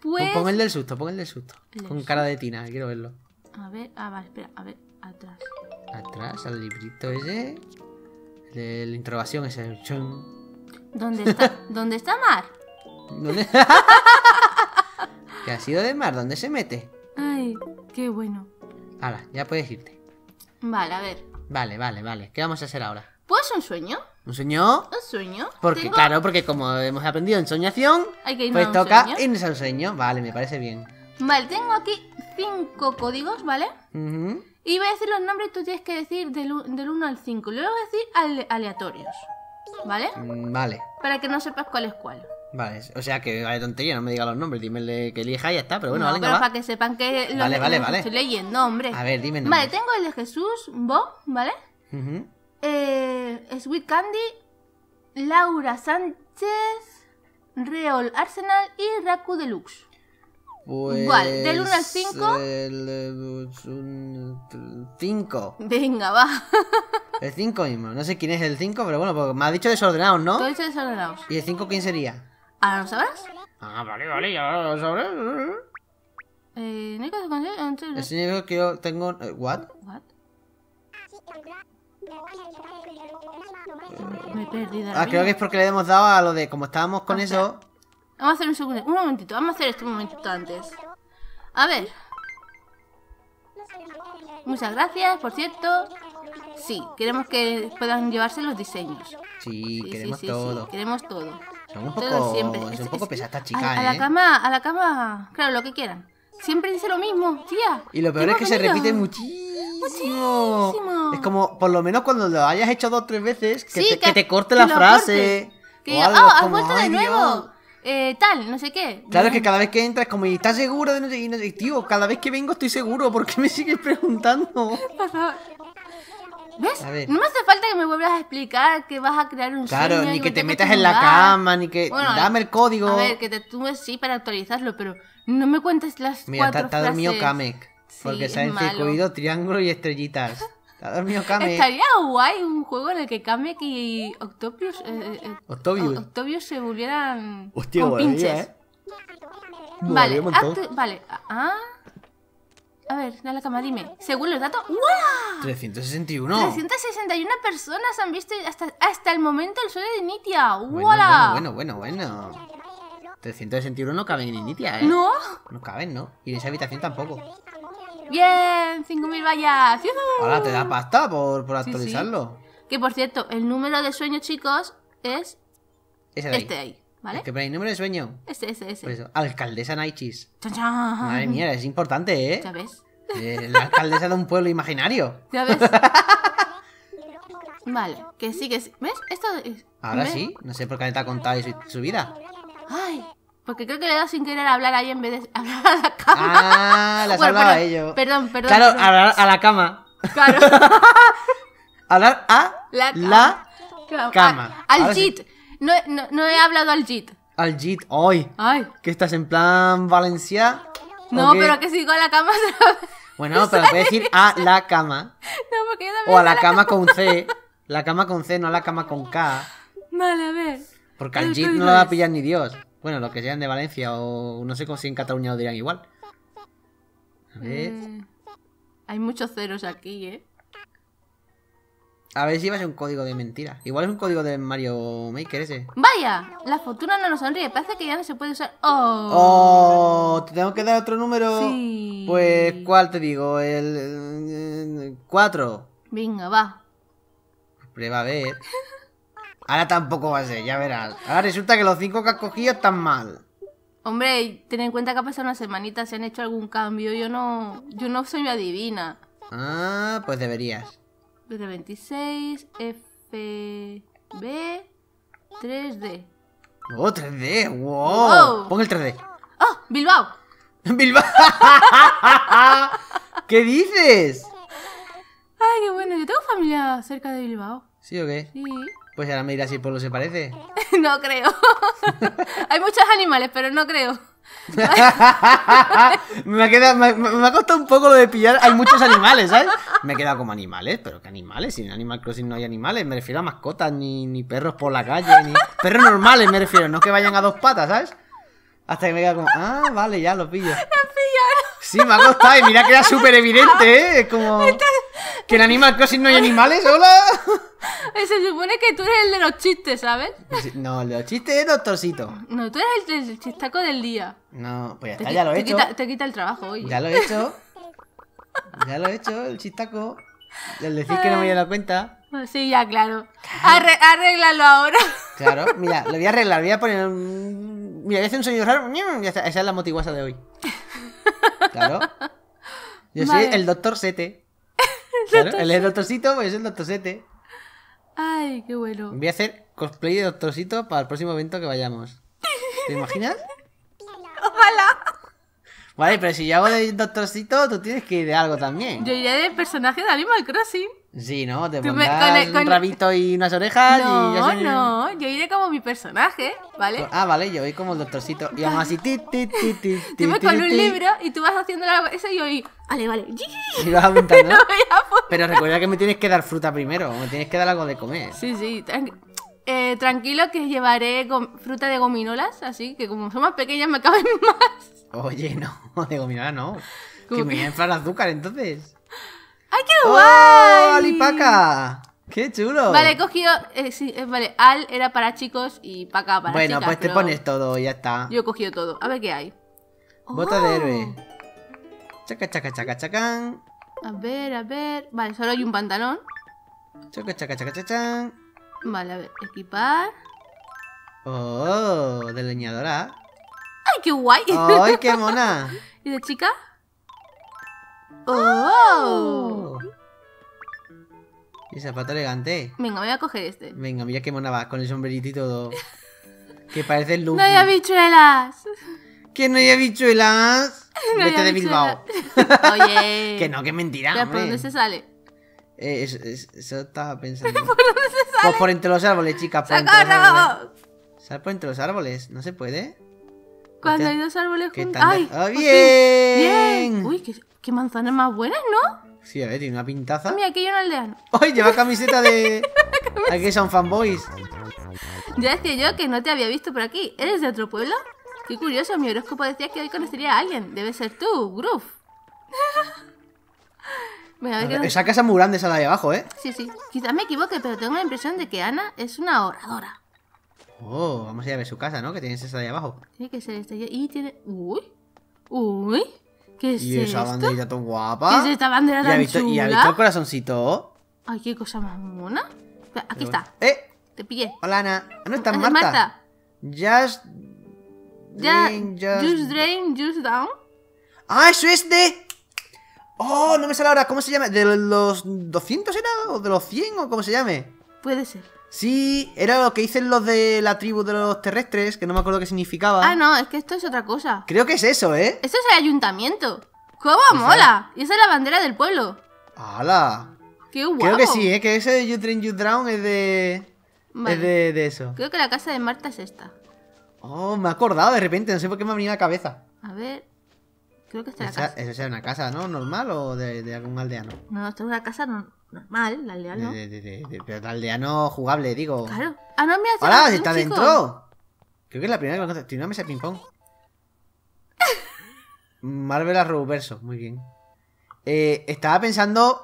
[SPEAKER 1] Pues.
[SPEAKER 2] Pon el del susto, pon el del susto.
[SPEAKER 1] El del
[SPEAKER 2] Con cara de tina, quiero verlo.
[SPEAKER 1] A ver, ah, vale, espera, a ver, atrás.
[SPEAKER 2] Atrás, al librito ese. De la interrogación ese.
[SPEAKER 1] ¿Dónde [laughs] está? ¿Dónde está Mar?
[SPEAKER 2] ¿Dónde? [laughs] ¿Qué ha sido de mar? ¿Dónde se mete?
[SPEAKER 1] Ay, qué bueno.
[SPEAKER 2] Hala, ya puedes irte.
[SPEAKER 1] Vale, a ver.
[SPEAKER 2] Vale, vale, vale. ¿Qué vamos a hacer ahora?
[SPEAKER 1] ¿Pues un sueño?
[SPEAKER 2] ¿Un sueño?
[SPEAKER 1] ¿Un sueño?
[SPEAKER 2] Porque,
[SPEAKER 1] Tengo-
[SPEAKER 2] claro, porque como hemos aprendido en soñación,
[SPEAKER 1] Hay que irnos
[SPEAKER 2] pues
[SPEAKER 1] a un
[SPEAKER 2] toca
[SPEAKER 1] sueño.
[SPEAKER 2] irnos al sueño. Vale, me parece bien.
[SPEAKER 1] Vale, tengo aquí cinco códigos, ¿vale?
[SPEAKER 2] Ujú.
[SPEAKER 1] Y voy a decir los nombres tú tienes que decir del, u- del 1 al 5. Luego voy a decir ale- aleatorios. ¿Vale?
[SPEAKER 2] Mm, Vale,
[SPEAKER 1] Para que no sepas cuál es cuál.
[SPEAKER 2] Vale. O sea que vale tontería, no me diga los nombres, dime el de- que elija y ya está. Pero bueno,
[SPEAKER 1] no,
[SPEAKER 2] vale,
[SPEAKER 1] pero
[SPEAKER 2] venga,
[SPEAKER 1] para
[SPEAKER 2] va.
[SPEAKER 1] que sepan que los,
[SPEAKER 2] Vale, vale, vale.
[SPEAKER 1] estoy leyendo, hombre.
[SPEAKER 2] A ver, dime
[SPEAKER 1] Vale,
[SPEAKER 2] nombres.
[SPEAKER 1] tengo el de Jesús, Bo, ¿vale?
[SPEAKER 2] Ujú.
[SPEAKER 1] Eh, Sweet Candy, Laura Sánchez, Reol Arsenal y Raku Deluxe.
[SPEAKER 2] Pues...
[SPEAKER 1] Vale, del uno al cinco.
[SPEAKER 2] El 5.
[SPEAKER 1] Venga, va. [laughs]
[SPEAKER 2] El 5 mismo. No sé quién es el 5, pero bueno, me ha dicho desordenados, ¿no?
[SPEAKER 1] Todos desordenados.
[SPEAKER 2] ¿Y el 5 quién sería?
[SPEAKER 1] ¿Ahora lo sabrás?
[SPEAKER 2] Ah, vale, vale, ya lo sabré.
[SPEAKER 1] Eh, no hay que conseguir-
[SPEAKER 2] El señor que yo tengo... eh, ¿What?
[SPEAKER 1] What? Me he perdido. la
[SPEAKER 2] Ah, creo que es porque le hemos dado a lo de... Como estábamos con
[SPEAKER 1] O sea,
[SPEAKER 2] eso...
[SPEAKER 1] Vamos a hacer un segundo. Un momentito. Vamos a hacer esto un momentito antes. A ver. Muchas gracias, por cierto. Sí, queremos que puedan llevarse los diseños.
[SPEAKER 2] Sí,
[SPEAKER 1] Sí,
[SPEAKER 2] queremos
[SPEAKER 1] sí, sí,
[SPEAKER 2] todo.
[SPEAKER 1] sí, queremos todo.
[SPEAKER 2] Son un poco...
[SPEAKER 1] siempre.
[SPEAKER 2] Son
[SPEAKER 1] Es-
[SPEAKER 2] un poco
[SPEAKER 1] es-
[SPEAKER 2] pesada esta
[SPEAKER 1] a,
[SPEAKER 2] chica,
[SPEAKER 1] a
[SPEAKER 2] ¿eh?
[SPEAKER 1] la cama, a la cama. Claro, lo que quieran. Siempre dice lo mismo, tía.
[SPEAKER 2] Y lo peor
[SPEAKER 1] ¿Qué
[SPEAKER 2] es que se repite muchísimo.
[SPEAKER 1] Muchísimo.
[SPEAKER 2] Es como, por lo menos cuando lo hayas hecho dos o tres veces, que,
[SPEAKER 1] Sí,
[SPEAKER 2] te,
[SPEAKER 1] que-
[SPEAKER 2] que te corte
[SPEAKER 1] que
[SPEAKER 2] la frase.
[SPEAKER 1] Que diga, oh,
[SPEAKER 2] es
[SPEAKER 1] has vuelto de
[SPEAKER 2] "Ay,
[SPEAKER 1] nuevo.
[SPEAKER 2] Dios".
[SPEAKER 1] Eh, tal, no sé qué.
[SPEAKER 2] Claro, es que cada vez que entras, como, ¿y estás seguro de no sé? Y no sé? Tío, cada vez que vengo estoy seguro, ¿por qué me sigues preguntando?
[SPEAKER 1] Por favor. ¿Ves?
[SPEAKER 2] A ver.
[SPEAKER 1] No me hace falta que me vuelvas a explicar que vas a crear un
[SPEAKER 2] Claro,
[SPEAKER 1] sueño
[SPEAKER 2] ni que
[SPEAKER 1] me
[SPEAKER 2] te metas en la cama, ni que.
[SPEAKER 1] Bueno,
[SPEAKER 2] Dame el código.
[SPEAKER 1] A ver, que te tumbes sí para actualizarlo, pero no me cuentes las
[SPEAKER 2] Mira,
[SPEAKER 1] cuatro
[SPEAKER 2] ha dormido. Kamek.
[SPEAKER 1] Sí,
[SPEAKER 2] Porque
[SPEAKER 1] es
[SPEAKER 2] se ha
[SPEAKER 1] malo.
[SPEAKER 2] incluido triángulo y estrellitas. Ha dormido Kamek.
[SPEAKER 1] Estaría guay un juego en el que Kamek y Octopius, eh, eh,
[SPEAKER 2] Octobius.
[SPEAKER 1] O- Octobius se volvieran
[SPEAKER 2] Hostia,
[SPEAKER 1] con pinches.
[SPEAKER 2] ¿eh?
[SPEAKER 1] Vale, vale, ah, a ver, la cama, dime. Según los datos, ¡guau!
[SPEAKER 2] 361.
[SPEAKER 1] 361 personas han visto hasta, hasta el momento el sueño de Nitia.
[SPEAKER 2] Bueno,
[SPEAKER 1] ¡Wala!
[SPEAKER 2] bueno, bueno, bueno, bueno. 361 no caben en Initia, ¿eh?
[SPEAKER 1] ¿No?
[SPEAKER 2] No caben, ¿no? Y en esa habitación tampoco.
[SPEAKER 1] Bien, 5.000 vallas.
[SPEAKER 2] Ahora te da pasta por, por
[SPEAKER 1] Sí, sí.
[SPEAKER 2] actualizarlo.
[SPEAKER 1] Que por cierto, el número de sueño, chicos, es
[SPEAKER 2] Ese de ahí.
[SPEAKER 1] este de ahí, ¿vale?
[SPEAKER 2] Que pone número de sueño.
[SPEAKER 1] Este, ese, ese.
[SPEAKER 2] Por eso, alcaldesa Naichis.
[SPEAKER 1] Chan, chan.
[SPEAKER 2] Madre mía, es importante, ¿eh?
[SPEAKER 1] ¿Ya ves?
[SPEAKER 2] Eh, La alcaldesa de un pueblo imaginario.
[SPEAKER 1] ¿Ya ves? [laughs] vale, que sí, que sí. ¿Ves? Esto es...
[SPEAKER 2] Ahora
[SPEAKER 1] ¿ves?
[SPEAKER 2] sí, no sé por qué te ha contado su, su vida.
[SPEAKER 1] Ay, porque creo que le he dado sin querer a hablar ahí en vez de hablar a la cama.
[SPEAKER 2] Ah, le has
[SPEAKER 1] Bueno,
[SPEAKER 2] hablado a
[SPEAKER 1] perdón,
[SPEAKER 2] ello.
[SPEAKER 1] Perdón, perdón.
[SPEAKER 2] Claro,
[SPEAKER 1] perdón.
[SPEAKER 2] hablar a la cama.
[SPEAKER 1] Claro. [laughs]
[SPEAKER 2] Hablar a
[SPEAKER 1] La
[SPEAKER 2] la,
[SPEAKER 1] cama.
[SPEAKER 2] cama.
[SPEAKER 1] A- al
[SPEAKER 2] Ahora sí.
[SPEAKER 1] No, no, no he hablado al JIT.
[SPEAKER 2] al JIT. Hoy,
[SPEAKER 1] Ay.
[SPEAKER 2] que estás en plan Valencia. ¿o
[SPEAKER 1] No,
[SPEAKER 2] qué?
[SPEAKER 1] pero que si con la cama.
[SPEAKER 2] Bueno, pero puedes decir a la cama. [laughs] [laughs]
[SPEAKER 1] No, porque yo también
[SPEAKER 2] O a
[SPEAKER 1] sé
[SPEAKER 2] la cama con C. La cama con C, no a la cama con K.
[SPEAKER 1] Vale, a ver.
[SPEAKER 2] Porque al JIT no lo va a pillar ni Dios. Bueno, los que sean de Valencia o no sé si en Cataluña lo dirán igual. A ver.
[SPEAKER 1] Eh, hay muchos ceros aquí, ¿eh?
[SPEAKER 2] A ver si va a ser un código de mentira. Igual es un código de Mario Maker ese.
[SPEAKER 1] Vaya, la fortuna no nos sonríe. Parece que ya no se puede usar. Oh.
[SPEAKER 2] Oh, ¿te tengo que dar otro número?
[SPEAKER 1] Sí.
[SPEAKER 2] Pues, ¿cuál te digo? El 4.
[SPEAKER 1] Venga, va.
[SPEAKER 2] Prueba a ver. Ahora tampoco va a ser, ya verás. Ahora resulta que los 5 que has cogido están mal.
[SPEAKER 1] Hombre, ten en cuenta que ha pasado una semanita, se han hecho algún cambio. Yo no, yo no soy adivina.
[SPEAKER 2] Ah, pues deberías.
[SPEAKER 1] De 26, FB, 3D.
[SPEAKER 2] Oh, 3D, wow.
[SPEAKER 1] Wow.
[SPEAKER 2] Pon el 3D.
[SPEAKER 1] ¡Oh! ¡Bilbao! [laughs]
[SPEAKER 2] Bilbao. [laughs] ¿Qué dices?
[SPEAKER 1] ¡Ay, qué bueno! Yo tengo familia cerca de Bilbao.
[SPEAKER 2] ¿Sí o qué?
[SPEAKER 1] Sí.
[SPEAKER 2] Pues ahora me dirás si el pueblo se parece. [laughs]
[SPEAKER 1] no creo. Hay muchos animales, pero no creo. [laughs]
[SPEAKER 2] me, ha costado un poco lo de pillar. Hay muchos animales, ¿sabes? Me he quedado como animales, pero ¿qué animales? Si en Animal Crossing no hay animales, me refiero a mascotas, ni, ni perros por la calle, ni. Perros normales, me refiero, no que vayan a dos patas, ¿sabes? Hasta que me queda como, ah, vale, ya lo pillo. [laughs] Sí, me ha costado, y mira que era [laughs] súper evidente, ¿eh? Es como. Que en Animal Crossing no hay [laughs] animales, hola.
[SPEAKER 1] Eh, Se supone que tú eres el de los chistes, ¿sabes?
[SPEAKER 2] Sí, No, el de los chistes es doctorcito.
[SPEAKER 1] No, tú eres el, del chistaco del día.
[SPEAKER 2] No, pues ya está, ya lo he
[SPEAKER 1] te
[SPEAKER 2] hecho.
[SPEAKER 1] Quita, te quita el trabajo, oye.
[SPEAKER 2] Ya lo he hecho. Ya lo he hecho, el chistaco. El decir que no me había dado cuenta.
[SPEAKER 1] Sí, ya, claro. Arre- arréglalo ahora.
[SPEAKER 2] Claro, mira, lo voy a arreglar, voy a poner un... Mira, voy a hacer un sonido raro. Ya está, esa es la motiguasa de hoy. [laughs] Claro. Yo soy el doctor Sete. [laughs] Claro, el es doctorcito, pues es el doctor Sete.
[SPEAKER 1] Ay, qué bueno.
[SPEAKER 2] Voy a hacer cosplay de doctorcito para el próximo evento que vayamos. ¿Te imaginas? [laughs]
[SPEAKER 1] Ojalá.
[SPEAKER 2] Vale, pero si yo hago de doctorcito, tú tienes que ir de algo también.
[SPEAKER 1] Yo iré de personaje de Animal Crossing.
[SPEAKER 2] Sí, ¿no? Te pondrás
[SPEAKER 1] con con-
[SPEAKER 2] un rabito y unas orejas y ya
[SPEAKER 1] No,
[SPEAKER 2] soy-
[SPEAKER 1] no, yo iré como mi personaje, ¿vale?
[SPEAKER 2] Ah, vale, yo voy como el doctorcito. Y aún así, ti, ti, ti, ti, ti,
[SPEAKER 1] Tú me con un libro y tú vas haciendo la- eso y yo y... Vale, vale. [laughs]
[SPEAKER 2] Y vas apuntando.
[SPEAKER 1] No voy a apuntar.
[SPEAKER 2] Pero recuerda que me tienes que dar fruta primero. Me tienes que dar algo de comer.
[SPEAKER 1] Sí, sí, tran- eh, tranquilo que llevaré fruta de gominolas, así que como son más pequeñas me caben [laughs] más.
[SPEAKER 2] Oye, no, de gominola no.
[SPEAKER 1] ¿Cómo
[SPEAKER 2] Que me
[SPEAKER 1] que?
[SPEAKER 2] voy a inflar azúcar entonces.
[SPEAKER 1] ¡Ay, qué
[SPEAKER 2] ¡Oh,
[SPEAKER 1] guay!
[SPEAKER 2] lipaca! ¡Qué chulo!
[SPEAKER 1] Vale, he cogido... eh, sí, eh, vale, Al era para chicos y Paca para
[SPEAKER 2] Bueno,
[SPEAKER 1] chicas,
[SPEAKER 2] pues te
[SPEAKER 1] pero
[SPEAKER 2] pones todo y ya está.
[SPEAKER 1] Yo he cogido todo. A ver qué hay.
[SPEAKER 2] Bota
[SPEAKER 1] Oh.
[SPEAKER 2] de héroe. Chaca, chaca, chaca, chacán.
[SPEAKER 1] A ver, a ver... Vale, solo hay un pantalón.
[SPEAKER 2] Chaca, chaca, chaca, chachán.
[SPEAKER 1] Vale, a ver, equipar...
[SPEAKER 2] ¡Oh! De leñadora.
[SPEAKER 1] ¡Ay, qué guay!
[SPEAKER 2] ¡Ay, qué [laughs] mona!
[SPEAKER 1] ¿Y de chica? ¡Oh!
[SPEAKER 2] Y zapato elegante.
[SPEAKER 1] Venga, voy a coger este.
[SPEAKER 2] Venga, mira qué mona va, con el sombrerito y todo. [laughs] Que parece Luffy.
[SPEAKER 1] ¡No hay habichuelas!
[SPEAKER 2] ¿Que no hay habichuelas? [laughs]
[SPEAKER 1] No hay
[SPEAKER 2] Vete de Bilbao.
[SPEAKER 1] Oye. [laughs]
[SPEAKER 2] que no, que mentira,
[SPEAKER 1] Espera, ¿Por
[SPEAKER 2] hombre.
[SPEAKER 1] dónde se sale?
[SPEAKER 2] Eh, eso, es- eso estaba pensando. ¿Por dónde se sale? Pues por entre los árboles, chica. Por entre los árboles. Sal por entre los árboles, ¿no se puede?
[SPEAKER 1] Cuando hay dos árboles
[SPEAKER 2] ¿qué
[SPEAKER 1] juntos. ¡Ay!
[SPEAKER 2] ¡Ah, bien!
[SPEAKER 1] ¡Bien! Uy, qué, qué manzanas más buenas, ¿no?
[SPEAKER 2] Sí, a ver, tiene una pintaza.
[SPEAKER 1] Mira, aquí hay un aldeano.
[SPEAKER 2] ¡Ay, lleva camiseta de. [laughs] Aquí son fanboys.
[SPEAKER 1] Ya decía yo que no te había visto por aquí. ¿Eres de otro pueblo? Qué curioso, mi horóscopo decía que hoy conocería a alguien. Debe ser tú, Groove. [laughs] Venga, a ver
[SPEAKER 2] Esa casa muy grande esa de ahí abajo, ¿eh?
[SPEAKER 1] Sí, sí. Quizás me equivoque, pero tengo la impresión de que Ana es una oradora.
[SPEAKER 2] Oh, vamos a ir a ver su casa, ¿no? Que tienes esa de abajo.
[SPEAKER 1] Tiene que ser esta. Y tiene. Uy. Uy. ¿Qué es
[SPEAKER 2] Y esa
[SPEAKER 1] esto?
[SPEAKER 2] banderita tan
[SPEAKER 1] ¿Qué
[SPEAKER 2] guapa.
[SPEAKER 1] es esta bandera
[SPEAKER 2] ¿Y ha
[SPEAKER 1] tan
[SPEAKER 2] visto,
[SPEAKER 1] chula?
[SPEAKER 2] ¿Y ha visto el corazoncito?
[SPEAKER 1] Ay, qué cosa más mona. Aquí está.
[SPEAKER 2] ¡Eh!
[SPEAKER 1] Te pillé.
[SPEAKER 2] Hola, Ana. Ah, no está
[SPEAKER 1] Es
[SPEAKER 2] Marta.
[SPEAKER 1] Marta.
[SPEAKER 2] Just.
[SPEAKER 1] Ya.
[SPEAKER 2] Just-
[SPEAKER 1] Juice drain, juice down.
[SPEAKER 2] ¡Ah, eso es de. ¡Oh! No me sale ahora. ¿Cómo se llama? ¿De los 200 era? ¿O de los 100? ¿O cómo se llame?
[SPEAKER 1] Puede ser.
[SPEAKER 2] Sí, era lo que dicen los de la tribu de los terrestres, que no me acuerdo qué significaba.
[SPEAKER 1] Ah, no, es que esto es otra cosa.
[SPEAKER 2] Creo que es eso, ¿eh?
[SPEAKER 1] Esto es el ayuntamiento. ¿Cómo
[SPEAKER 2] Esa-
[SPEAKER 1] mola? Y esa es la bandera del pueblo.
[SPEAKER 2] ¡Hala!
[SPEAKER 1] Qué guapo.
[SPEAKER 2] Creo que sí, ¿eh? Que ese de You Train You Drown es de.
[SPEAKER 1] Vale.
[SPEAKER 2] Es de, de eso.
[SPEAKER 1] Creo que la casa de Marta es esta.
[SPEAKER 2] Oh, me he acordado de repente, no sé por qué me ha venido a la cabeza.
[SPEAKER 1] A ver. Creo que esta es la
[SPEAKER 2] ¿Esa,
[SPEAKER 1] casa.
[SPEAKER 2] ¿Esa será una casa, no? ¿Normal o de, de algún aldeano?
[SPEAKER 1] No, no, esta es una casa no- normal, la aldea, ¿no?
[SPEAKER 2] De, de- de- de- pero aldeano jugable, digo.
[SPEAKER 1] Claro. Ah, no, mira,
[SPEAKER 2] ¡Hola! ¡Si está
[SPEAKER 1] chico.
[SPEAKER 2] dentro! Creo que es la primera que encuentro. Tiene una mesa de ping-pong. [laughs] Marvel Arrowverso, muy bien. Eh, estaba pensando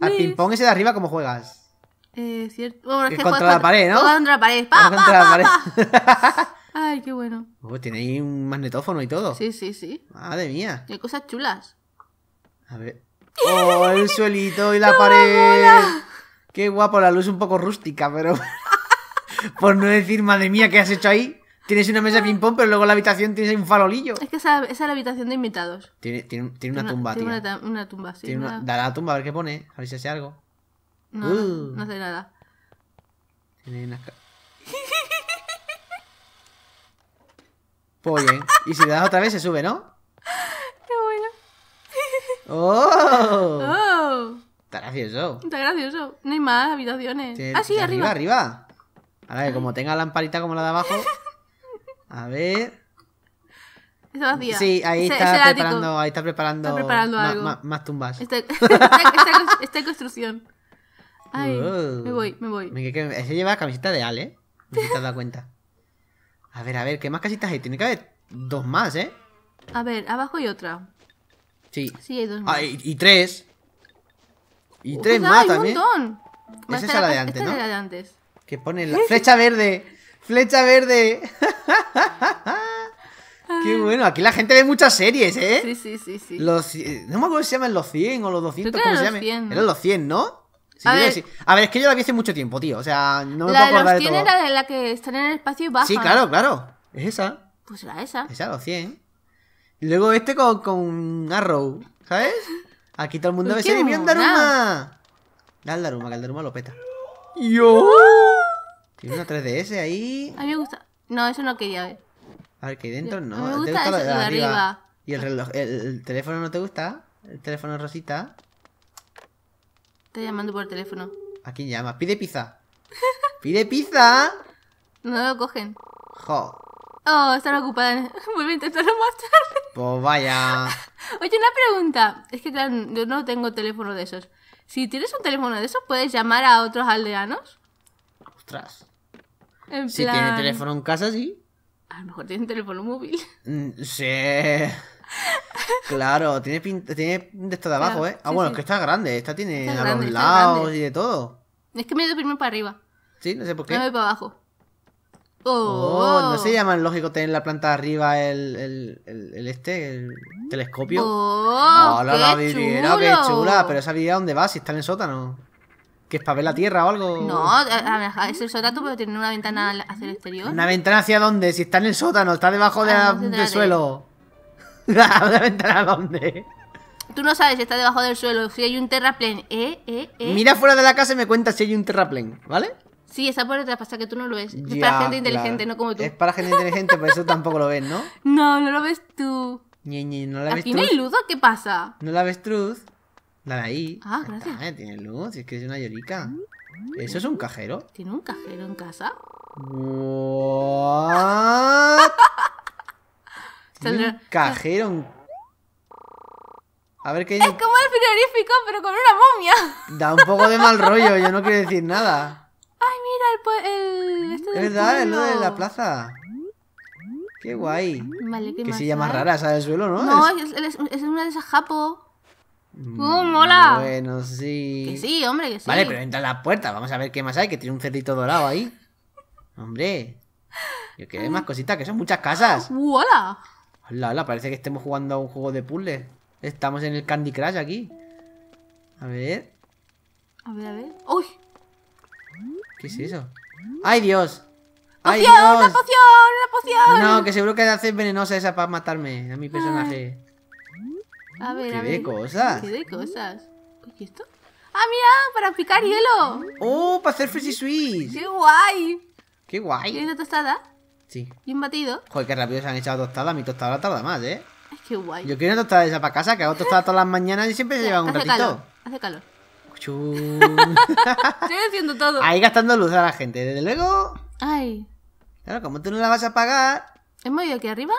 [SPEAKER 2] al ping-pong ese de arriba, ¿cómo juegas?
[SPEAKER 1] Eh, cierto. Bueno, es
[SPEAKER 2] Que contra la pared, ¿no?
[SPEAKER 1] contra la pared. Pa,
[SPEAKER 2] Contra
[SPEAKER 1] pa,
[SPEAKER 2] la
[SPEAKER 1] pa,
[SPEAKER 2] pared.
[SPEAKER 1] pa. [laughs] Ay, qué bueno.
[SPEAKER 2] Oh, tiene ahí un magnetófono y todo.
[SPEAKER 1] Sí, sí, sí.
[SPEAKER 2] Madre mía.
[SPEAKER 1] Qué cosas chulas.
[SPEAKER 2] A ver. Oh, el suelito y la [laughs] pared. Qué guapo, la luz un poco rústica, pero. [laughs] Por no decir, madre mía, ¿qué has hecho ahí? Tienes una mesa de ping-pong, pero luego en la habitación tienes ahí un farolillo.
[SPEAKER 1] Es que esa, esa es la habitación de invitados.
[SPEAKER 2] Tiene, tiene, tiene una tumba,
[SPEAKER 1] tiene
[SPEAKER 2] tío.
[SPEAKER 1] Una, una tumba, sí.
[SPEAKER 2] Tiene una-
[SPEAKER 1] una-
[SPEAKER 2] Dale a la tumba a ver qué pone, a ver si hace algo.
[SPEAKER 1] No,
[SPEAKER 2] Uh.
[SPEAKER 1] no, no hace nada.
[SPEAKER 2] Tiene unas [laughs] Pues bien. Y si le das otra vez se sube, ¿no? ¡Oh!
[SPEAKER 1] ¡Oh!
[SPEAKER 2] Está gracioso.
[SPEAKER 1] Está gracioso. No hay más habitaciones. Ah, sí, arriba.
[SPEAKER 2] Arriba, Ahora que como tenga lamparita como la de abajo. [laughs] A ver.
[SPEAKER 1] Está vacía.
[SPEAKER 2] Sí, ahí
[SPEAKER 1] Ese-
[SPEAKER 2] está
[SPEAKER 1] ese
[SPEAKER 2] preparando, ahí está preparando,
[SPEAKER 1] Está preparando
[SPEAKER 2] ma-
[SPEAKER 1] algo.
[SPEAKER 2] ma- más tumbas. [laughs]
[SPEAKER 1] Está, está- está en construcción. Ay, me voy, me voy.
[SPEAKER 2] Mira, que- Ese lleva camiseta de Ale, no sé si te has dado cuenta. A ver, a ver, ¿qué más casitas hay? Tiene que haber dos más, ¿eh?
[SPEAKER 1] A ver, abajo hay otra.
[SPEAKER 2] Sí.
[SPEAKER 1] Sí, hay dos más.
[SPEAKER 2] Ah, y, y tres. Y tres más
[SPEAKER 1] hay un
[SPEAKER 2] también.
[SPEAKER 1] montón.
[SPEAKER 2] Esa
[SPEAKER 1] Esta
[SPEAKER 2] es la de antes,
[SPEAKER 1] esta
[SPEAKER 2] ¿no?
[SPEAKER 1] es la de antes.
[SPEAKER 2] Que pone la flecha verde. Flecha verde. [laughs] Qué bueno. Aquí la gente ve muchas series, ¿eh?
[SPEAKER 1] Sí, sí, sí, sí.
[SPEAKER 2] Los, ci- no me acuerdo si se llaman los 100 o los 200,
[SPEAKER 1] Creo que
[SPEAKER 2] ¿cómo se
[SPEAKER 1] eran
[SPEAKER 2] llaman?
[SPEAKER 1] los 100, ¿no?
[SPEAKER 2] Eran los 100, ¿no? Sí,
[SPEAKER 1] A ver.
[SPEAKER 2] sí. A ver, es que yo la vi hace mucho tiempo, tío. O sea, no me
[SPEAKER 1] la
[SPEAKER 2] puedo
[SPEAKER 1] de
[SPEAKER 2] acordar
[SPEAKER 1] los
[SPEAKER 2] de
[SPEAKER 1] 100
[SPEAKER 2] todo.
[SPEAKER 1] era la que están en el espacio y baja.
[SPEAKER 2] Sí, claro, claro. Es esa.
[SPEAKER 1] Pues era esa.
[SPEAKER 2] Esa, los 100. Y luego este con, con Arrow, ¿sabes? Aquí todo el mundo ve serie. ¡Mira un
[SPEAKER 1] mona.
[SPEAKER 2] Daruma! Dale al Daruma, que el Daruma lo peta. ¡Yo! Tiene una 3DS ahí.
[SPEAKER 1] A mí me gusta. No, eso no quería ver.
[SPEAKER 2] A ver, que hay dentro
[SPEAKER 1] A
[SPEAKER 2] no.
[SPEAKER 1] mí me
[SPEAKER 2] ¿Te
[SPEAKER 1] gusta eso, de arriba.
[SPEAKER 2] ¿Y el reloj? ¿El, el teléfono no te gusta? ¿El teléfono rosita?
[SPEAKER 1] Está llamando por teléfono.
[SPEAKER 2] ¿A quién llama? ¡Pide pizza! ¡Pide pizza! [laughs]
[SPEAKER 1] No lo cogen.
[SPEAKER 2] ¡Jo!
[SPEAKER 1] Oh, están ocupadas. [laughs] Vuelve a intentarlo más tarde.
[SPEAKER 2] Pues vaya. [laughs]
[SPEAKER 1] Oye, una pregunta. Es que, claro, yo no tengo teléfono de esos. Si tienes un teléfono de esos, ¿puedes llamar a otros aldeanos?
[SPEAKER 2] Ostras.
[SPEAKER 1] En
[SPEAKER 2] Si
[SPEAKER 1] plan...
[SPEAKER 2] tiene teléfono en casa, sí.
[SPEAKER 1] A lo mejor tienen teléfono móvil. [laughs]
[SPEAKER 2] Mm, Sí. Claro, tiene, pin- tiene de esto de abajo,
[SPEAKER 1] Claro,
[SPEAKER 2] ¿eh? Ah,
[SPEAKER 1] sí,
[SPEAKER 2] bueno,
[SPEAKER 1] sí.
[SPEAKER 2] es que está grande. Esta tiene
[SPEAKER 1] Está
[SPEAKER 2] a
[SPEAKER 1] grande,
[SPEAKER 2] los lados
[SPEAKER 1] grande.
[SPEAKER 2] y de todo.
[SPEAKER 1] Es que me he ido primero para arriba.
[SPEAKER 2] Sí, no sé por
[SPEAKER 1] No me
[SPEAKER 2] qué.
[SPEAKER 1] voy para abajo.
[SPEAKER 2] Oh,
[SPEAKER 1] Oh,
[SPEAKER 2] no se llama lógico tener en la planta de arriba el, el, el, el este, el telescopio.
[SPEAKER 1] Oh, qué
[SPEAKER 2] la vidriera, qué chula. Pero esa vidriera, ¿dónde va? Si está en el sótano. ¿Que es para ver la tierra o algo?
[SPEAKER 1] No, a- a- es el sótano, pero tiene una ventana hacia el exterior.
[SPEAKER 2] ¿Una ventana hacia dónde? Si está en el sótano, está debajo de
[SPEAKER 1] Ah,
[SPEAKER 2] la-
[SPEAKER 1] no,
[SPEAKER 2] del suelo. [laughs] ¿Una ventana a dónde?
[SPEAKER 1] Tú no sabes si está debajo del suelo, si hay un terraplén. ¿Eh? ¿Eh? ¿Eh?
[SPEAKER 2] Mira fuera de la casa y me cuenta si hay un terraplén, ¿vale?
[SPEAKER 1] Sí, está por detrás, pasa que tú no lo ves. es para gente inteligente,
[SPEAKER 2] claro.
[SPEAKER 1] no como tú.
[SPEAKER 2] Es para gente inteligente, por eso tampoco lo ves, ¿no? [laughs]
[SPEAKER 1] No, no lo ves tú.
[SPEAKER 2] Ñe, Ñe, ¿No la ves
[SPEAKER 1] Aquí no hay luz, ¿o ¿qué pasa?
[SPEAKER 2] ¿No la ves truz? Dale ahí.
[SPEAKER 1] Ah, gracias.
[SPEAKER 2] está, tiene luz, es que es una llorica. ¿Eso es un cajero?
[SPEAKER 1] ¿Tiene un cajero en casa?
[SPEAKER 2] What? [laughs] Tiene un cajero. en- A ver qué
[SPEAKER 1] Es como el frigorífico, pero con una momia.
[SPEAKER 2] da un poco de mal rollo. Yo no quiero decir nada.
[SPEAKER 1] Ay, mira el... el este
[SPEAKER 2] Es verdad, es lo de la plaza. Qué guay.
[SPEAKER 1] Vale, ¿qué
[SPEAKER 2] Que
[SPEAKER 1] más hay?
[SPEAKER 2] rara esa del suelo, ¿no?
[SPEAKER 1] No,
[SPEAKER 2] Es-
[SPEAKER 1] es, es- es una de esas japo.
[SPEAKER 2] Mm,
[SPEAKER 1] ¡Oh, mola!
[SPEAKER 2] Bueno, sí.
[SPEAKER 1] Que sí, hombre, que sí.
[SPEAKER 2] Vale, pero entra en la puerta. Vamos a ver qué más hay. Que tiene un cerdito dorado ahí. Hombre. Yo quiero más cositas, que son muchas casas.
[SPEAKER 1] ¡Hola!
[SPEAKER 2] Hola, hola, parece que estemos jugando a un juego de puzzles. Estamos en el Candy Crush aquí. A ver.
[SPEAKER 1] A ver, a ver. ¡Uy!
[SPEAKER 2] ¿Qué es eso? ¡Ay, Dios! ¡Ay,
[SPEAKER 1] ¡Poción! ¡Una
[SPEAKER 2] Dios!
[SPEAKER 1] poción! ¡Una poción!
[SPEAKER 2] No, que seguro que hace venenosa esa para matarme a mi personaje.
[SPEAKER 1] A ver,
[SPEAKER 2] ¡Qué
[SPEAKER 1] a ver.
[SPEAKER 2] cosas!
[SPEAKER 1] ¿Qué de cosas? ¿Qué es esto? ¡Ah, mira! ¡Para picar hielo!
[SPEAKER 2] ¡Oh, para hacer Frizzy Swiss!
[SPEAKER 1] ¡Qué guay!
[SPEAKER 2] ¡Qué
[SPEAKER 1] ¿Y
[SPEAKER 2] guay!
[SPEAKER 1] una tostada?
[SPEAKER 2] Sí.
[SPEAKER 1] ¿Y un batido?
[SPEAKER 2] Joder, qué rápido se han echado tostadas. Mi tostada tarda más, ¿eh?
[SPEAKER 1] Ay, qué guay.
[SPEAKER 2] Yo quiero una tostada de esa para casa, que hago tostada todas las mañanas y siempre se
[SPEAKER 1] Ya,
[SPEAKER 2] llevan un
[SPEAKER 1] hace
[SPEAKER 2] ratito.
[SPEAKER 1] calor. Hace calor. Estoy haciendo todo.
[SPEAKER 2] Ahí gastando luz a la gente. Desde luego,
[SPEAKER 1] Ay.
[SPEAKER 2] claro, como tú no la vas a pagar,
[SPEAKER 1] ¿Hemos ido aquí arriba?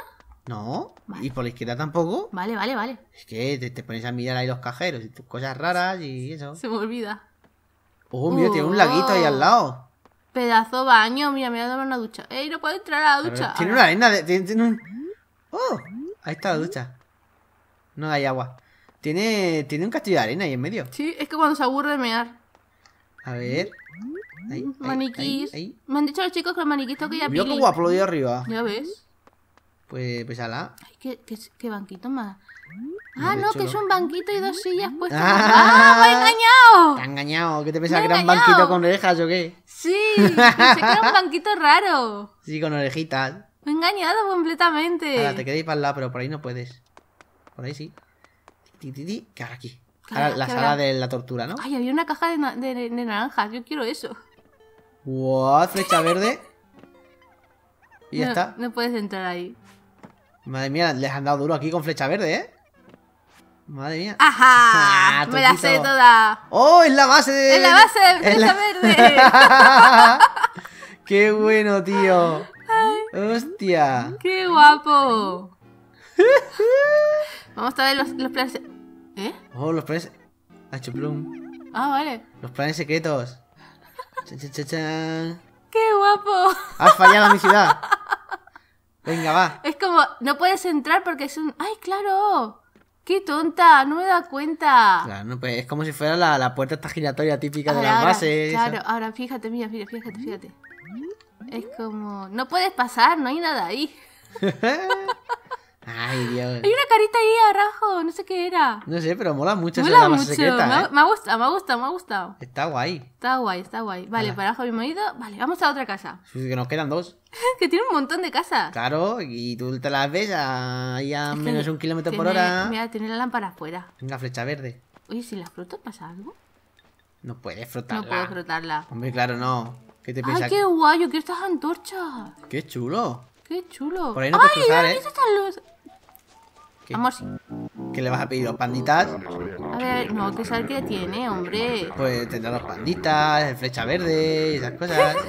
[SPEAKER 2] no.
[SPEAKER 1] Vale.
[SPEAKER 2] Y por la izquierda tampoco.
[SPEAKER 1] Vale, vale, vale.
[SPEAKER 2] Es que te, te pones a mirar ahí los cajeros y tus cosas raras y eso.
[SPEAKER 1] Se me olvida.
[SPEAKER 2] Oh, mira, tiene un laguito ahí al lado.
[SPEAKER 1] Pedazo baño. Mira, me voy a dar una ducha. ¡Ey, no puedo entrar a la ducha!
[SPEAKER 2] Tiene una arena, de- tiene, tiene un... Oh, ahí está la ducha. No hay agua. Tiene, tiene un castillo de arena ahí en medio.
[SPEAKER 1] Sí, es que cuando se aburre de mear.
[SPEAKER 2] A ver. Ahí,
[SPEAKER 1] Maniquís.
[SPEAKER 2] ahí, ahí.
[SPEAKER 1] Me han dicho los chicos que los maniquís tengo que ir a
[SPEAKER 2] Mira qué guapo lo de arriba.
[SPEAKER 1] ¿Ya ves?
[SPEAKER 2] Pues, pues ala.
[SPEAKER 1] Ay, qué, qué, qué banquito más.
[SPEAKER 2] No,
[SPEAKER 1] Ah, no, que es un banquito y dos sillas [laughs] puestas.
[SPEAKER 2] Ah.
[SPEAKER 1] ¡Ah, me ha engañado!
[SPEAKER 2] Te ha engañado. ¿Qué te pensabas que era un banquito con orejas o qué?
[SPEAKER 1] Sí, [laughs] pensé que era un banquito raro.
[SPEAKER 2] Sí, con orejitas.
[SPEAKER 1] Me he engañado completamente.
[SPEAKER 2] Ahora te quedas para el lado, pero por ahí no puedes. Por ahí sí. Ti, ti, ti, Que ahora aquí.
[SPEAKER 1] ¿Qué
[SPEAKER 2] Ahora
[SPEAKER 1] habrá?
[SPEAKER 2] la
[SPEAKER 1] ¿Qué
[SPEAKER 2] sala
[SPEAKER 1] habrá?
[SPEAKER 2] de la tortura, ¿no?
[SPEAKER 1] Ay, había una caja de, na- de- de- de naranjas. Yo quiero eso.
[SPEAKER 2] Wow, flecha verde. Y ya
[SPEAKER 1] no,
[SPEAKER 2] está.
[SPEAKER 1] No puedes entrar ahí.
[SPEAKER 2] Madre mía, les han dado duro aquí con flecha verde, ¿eh? Madre mía.
[SPEAKER 1] ¡Ajá! [laughs]
[SPEAKER 2] Ah,
[SPEAKER 1] me la sé toda.
[SPEAKER 2] ¡Oh! Es la base de.
[SPEAKER 1] ¡Es la base de [laughs]
[SPEAKER 2] la-
[SPEAKER 1] flecha verde! [laughs]
[SPEAKER 2] ¡Qué bueno, tío! ¡Hostia!
[SPEAKER 1] ¡Qué guapo! Vamos a ver los, los planes. ¿Eh?
[SPEAKER 2] Oh, los planes. Hacho plum.
[SPEAKER 1] Ah, vale.
[SPEAKER 2] Los planes secretos. Chan, chan, chan.
[SPEAKER 1] ¡Qué guapo!
[SPEAKER 2] Has fallado mi ciudad. Venga, va.
[SPEAKER 1] Es como, no puedes entrar porque es un. ¡Ay, claro! ¡Qué tonta! No me da cuenta.
[SPEAKER 2] Claro, no, pues es como si fuera la, la puerta esta giratoria típica de las
[SPEAKER 1] ahora,
[SPEAKER 2] bases.
[SPEAKER 1] Claro, ahora fíjate, mira, mira, fíjate, fíjate. Es como, no puedes pasar, no hay nada ahí. [laughs]
[SPEAKER 2] Ay, Dios.
[SPEAKER 1] Hay una carita ahí abajo, no sé qué era.
[SPEAKER 2] No sé, pero mola mucho
[SPEAKER 1] Mola
[SPEAKER 2] la base
[SPEAKER 1] mucho,
[SPEAKER 2] secreta,
[SPEAKER 1] me, ha,
[SPEAKER 2] ¿eh?
[SPEAKER 1] me ha gustado, me ha gustado, me ha gustado.
[SPEAKER 2] Está guay.
[SPEAKER 1] Está guay, está guay. Vale, para abajo habíamos ido. Vale, vamos a otra casa.
[SPEAKER 2] Sí, Que nos quedan dos. [laughs]
[SPEAKER 1] que tiene un montón de casas.
[SPEAKER 2] Claro, y tú te las ves a, ahí a
[SPEAKER 1] Es
[SPEAKER 2] menos de un kilómetro por hora.
[SPEAKER 1] Mira, tiene la lámpara afuera.
[SPEAKER 2] Venga, flecha verde.
[SPEAKER 1] Oye, si la froto pasa algo.
[SPEAKER 2] No puedes frotarla.
[SPEAKER 1] No puedo frotarla.
[SPEAKER 2] Hombre, claro, no. ¿Qué te
[SPEAKER 1] ¡Ay,
[SPEAKER 2] piensas?
[SPEAKER 1] qué guay! Yo quiero estas antorchas.
[SPEAKER 2] Qué chulo.
[SPEAKER 1] ¡Qué chulo!
[SPEAKER 2] Por ahí no puedes
[SPEAKER 1] ¡Ay,
[SPEAKER 2] cruzar,
[SPEAKER 1] ¿dónde
[SPEAKER 2] ¿eh?
[SPEAKER 1] luz?
[SPEAKER 2] ¿Qué?
[SPEAKER 1] Amor, sí.
[SPEAKER 2] ¿Qué le vas a pedir? ¿Los panditas?
[SPEAKER 1] A ver, no, que saber qué tiene, hombre.
[SPEAKER 2] Pues tendrá los panditas, el flecha verde y esas cosas. [laughs]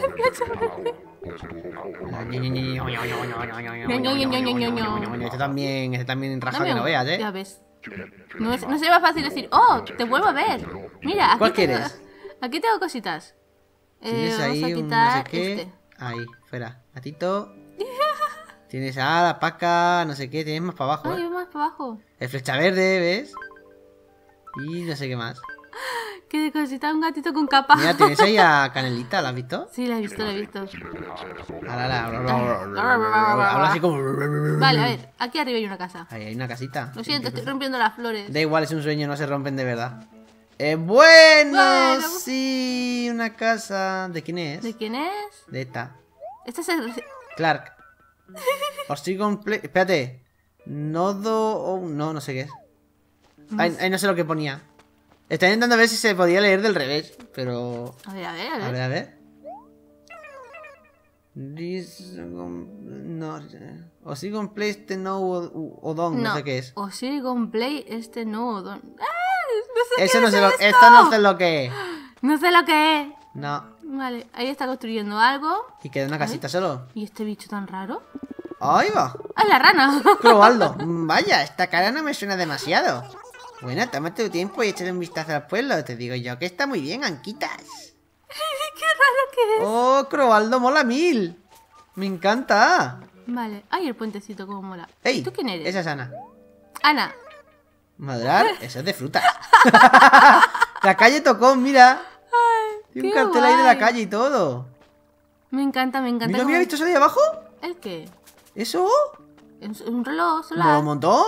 [SPEAKER 2] Este también, este también raja
[SPEAKER 1] Dame
[SPEAKER 2] que no veas,
[SPEAKER 1] Ya
[SPEAKER 2] ¿eh?
[SPEAKER 1] ves. No, es, no sería fácil decir, oh, te vuelvo a ver. Mira, aquí
[SPEAKER 2] ¿Cuál
[SPEAKER 1] tengo,
[SPEAKER 2] quieres?
[SPEAKER 1] Aquí tengo cositas. Eh,
[SPEAKER 2] Tienes
[SPEAKER 1] vamos
[SPEAKER 2] ahí
[SPEAKER 1] a
[SPEAKER 2] un no sé
[SPEAKER 1] quitar
[SPEAKER 2] qué.
[SPEAKER 1] este.
[SPEAKER 2] Ahí, fuera. Gatito. [laughs] Tienes a la paca, no sé qué, tienes más para abajo.
[SPEAKER 1] Ay,
[SPEAKER 2] ¿eh?
[SPEAKER 1] Más para abajo.
[SPEAKER 2] El flecha verde, ¿ves? Y no sé qué más. [gasps]
[SPEAKER 1] Que cosita un gatito con capa.
[SPEAKER 2] Mira, tienes ahí a [laughs] Canelita, ¿la has visto?
[SPEAKER 1] Sí, la he visto, la he visto.
[SPEAKER 2] Habla así como.
[SPEAKER 1] Vale, a ver, aquí arriba hay una casa.
[SPEAKER 2] Ahí hay una casita.
[SPEAKER 1] Lo siento, estoy rompiendo las flores.
[SPEAKER 2] Da igual, es un sueño, no se rompen de verdad. Eh, bueno,
[SPEAKER 1] Bueno.
[SPEAKER 2] sí, una casa. ¿De quién es?
[SPEAKER 1] ¿De quién es?
[SPEAKER 2] De esta.
[SPEAKER 1] Esta es el...
[SPEAKER 2] Clark. [laughs] Ostigon Play. Espérate. Nodo. oh, no, no sé qué es. Ay, no sé lo que ponía. Estaba intentando ver si se podía leer del revés, pero.
[SPEAKER 1] A ver, a ver, a
[SPEAKER 2] A
[SPEAKER 1] ver.
[SPEAKER 2] ver, a ver. This, um, no. Ostigon Play este no Odon, no, sé qué es.
[SPEAKER 1] O Silicon Play, este no. don- ¡Ah! No sé
[SPEAKER 2] Eso
[SPEAKER 1] qué
[SPEAKER 2] no
[SPEAKER 1] es
[SPEAKER 2] sé lo,
[SPEAKER 1] esto.
[SPEAKER 2] esto no sé lo que es.
[SPEAKER 1] No sé lo que es.
[SPEAKER 2] No.
[SPEAKER 1] Vale, ahí está construyendo algo.
[SPEAKER 2] Y queda una casita solo.
[SPEAKER 1] ¿Y este bicho tan raro?
[SPEAKER 2] Ahí va.
[SPEAKER 1] ¡Ah, la rana! [laughs]
[SPEAKER 2] Crobaldo. [laughs] Vaya, esta cara no me suena demasiado. Bueno, tómate tu tiempo y échale un vistazo al pueblo. Te digo yo que está muy bien, Anquitas. [laughs]
[SPEAKER 1] ¡Qué raro que es!
[SPEAKER 2] Oh, Crobaldo mola mil. Me encanta.
[SPEAKER 1] Vale. Ay, el puentecito, cómo mola.
[SPEAKER 2] Ey,
[SPEAKER 1] ¿Tú quién eres?
[SPEAKER 2] Esa es Ana.
[SPEAKER 1] Ana.
[SPEAKER 2] Madurar, eso es de frutas. la calle tocó, mira. Tiene un
[SPEAKER 1] qué
[SPEAKER 2] cartel ahí de la
[SPEAKER 1] guay.
[SPEAKER 2] calle y todo.
[SPEAKER 1] Me encanta, me encanta. Cómo-
[SPEAKER 2] mira, ¿visto eso de ahí abajo?
[SPEAKER 1] ¿El qué?
[SPEAKER 2] ¿Eso?
[SPEAKER 1] Es un reloj
[SPEAKER 2] ¿Mola
[SPEAKER 1] solar.
[SPEAKER 2] un montón?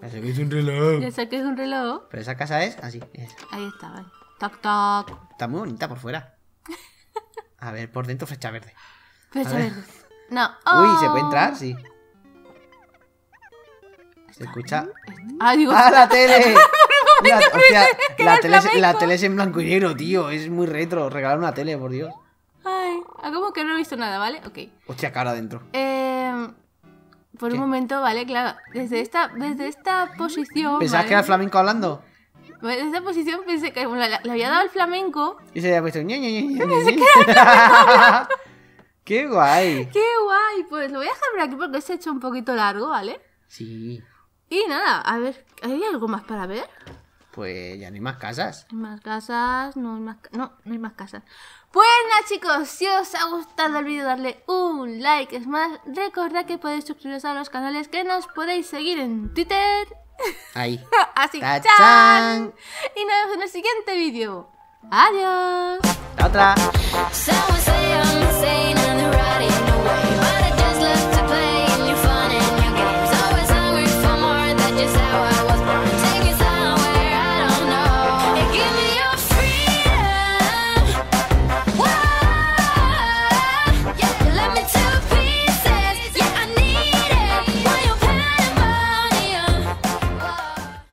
[SPEAKER 2] Que es un reloj.
[SPEAKER 1] Ya sé que es un reloj.
[SPEAKER 2] Pero esa casa es así. es.
[SPEAKER 1] Ahí está, vale. Toc, toc.
[SPEAKER 2] Está muy bonita por fuera. A ver, por dentro flecha verde.
[SPEAKER 1] Flecha verde. No.
[SPEAKER 2] Uy, ¿se puede
[SPEAKER 1] Oh.
[SPEAKER 2] entrar? Sí. ¿Se escucha?
[SPEAKER 1] Ah, digo.
[SPEAKER 2] ¡Ah, la tele! [laughs] La, hostia, la tele, es- la tele es en blanco y negro, tío. Es muy retro. Regalar una tele, por Dios.
[SPEAKER 1] Ah, como que no he visto nada, ¿vale? Ok.
[SPEAKER 2] Hostia, cara adentro.
[SPEAKER 1] Eh, por
[SPEAKER 2] ¿Qué?
[SPEAKER 1] un momento, ¿vale? Claro, desde esta, desde esta posición.
[SPEAKER 2] ¿Pensabas
[SPEAKER 1] ¿vale?
[SPEAKER 2] que era el flamenco hablando?
[SPEAKER 1] Desde esta posición pensé que bueno, le, había dado el flamenco.
[SPEAKER 2] Y se había puesto. ñe, ñe, ñe. [laughs] [laughs] ¡Qué guay!
[SPEAKER 1] ¡Qué guay! Pues lo voy a dejar por aquí porque se ha hecho un poquito largo, ¿vale?
[SPEAKER 2] Sí.
[SPEAKER 1] Y nada, a ver, ¿hay algo más para ver?
[SPEAKER 2] Pues ya no hay más casas.
[SPEAKER 1] ¿Hay más casas? No hay más, no, no hay más casas. Nada, chicos, si os ha gustado el vídeo, darle un like. Es más, recordad que podéis suscribiros a los canales que nos podéis seguir en Twitter. [laughs]
[SPEAKER 2] Ahí.
[SPEAKER 1] Así,
[SPEAKER 2] ¡Tachán!
[SPEAKER 1] ¡chan! Y nos vemos en el siguiente vídeo. Adiós.
[SPEAKER 2] La otra.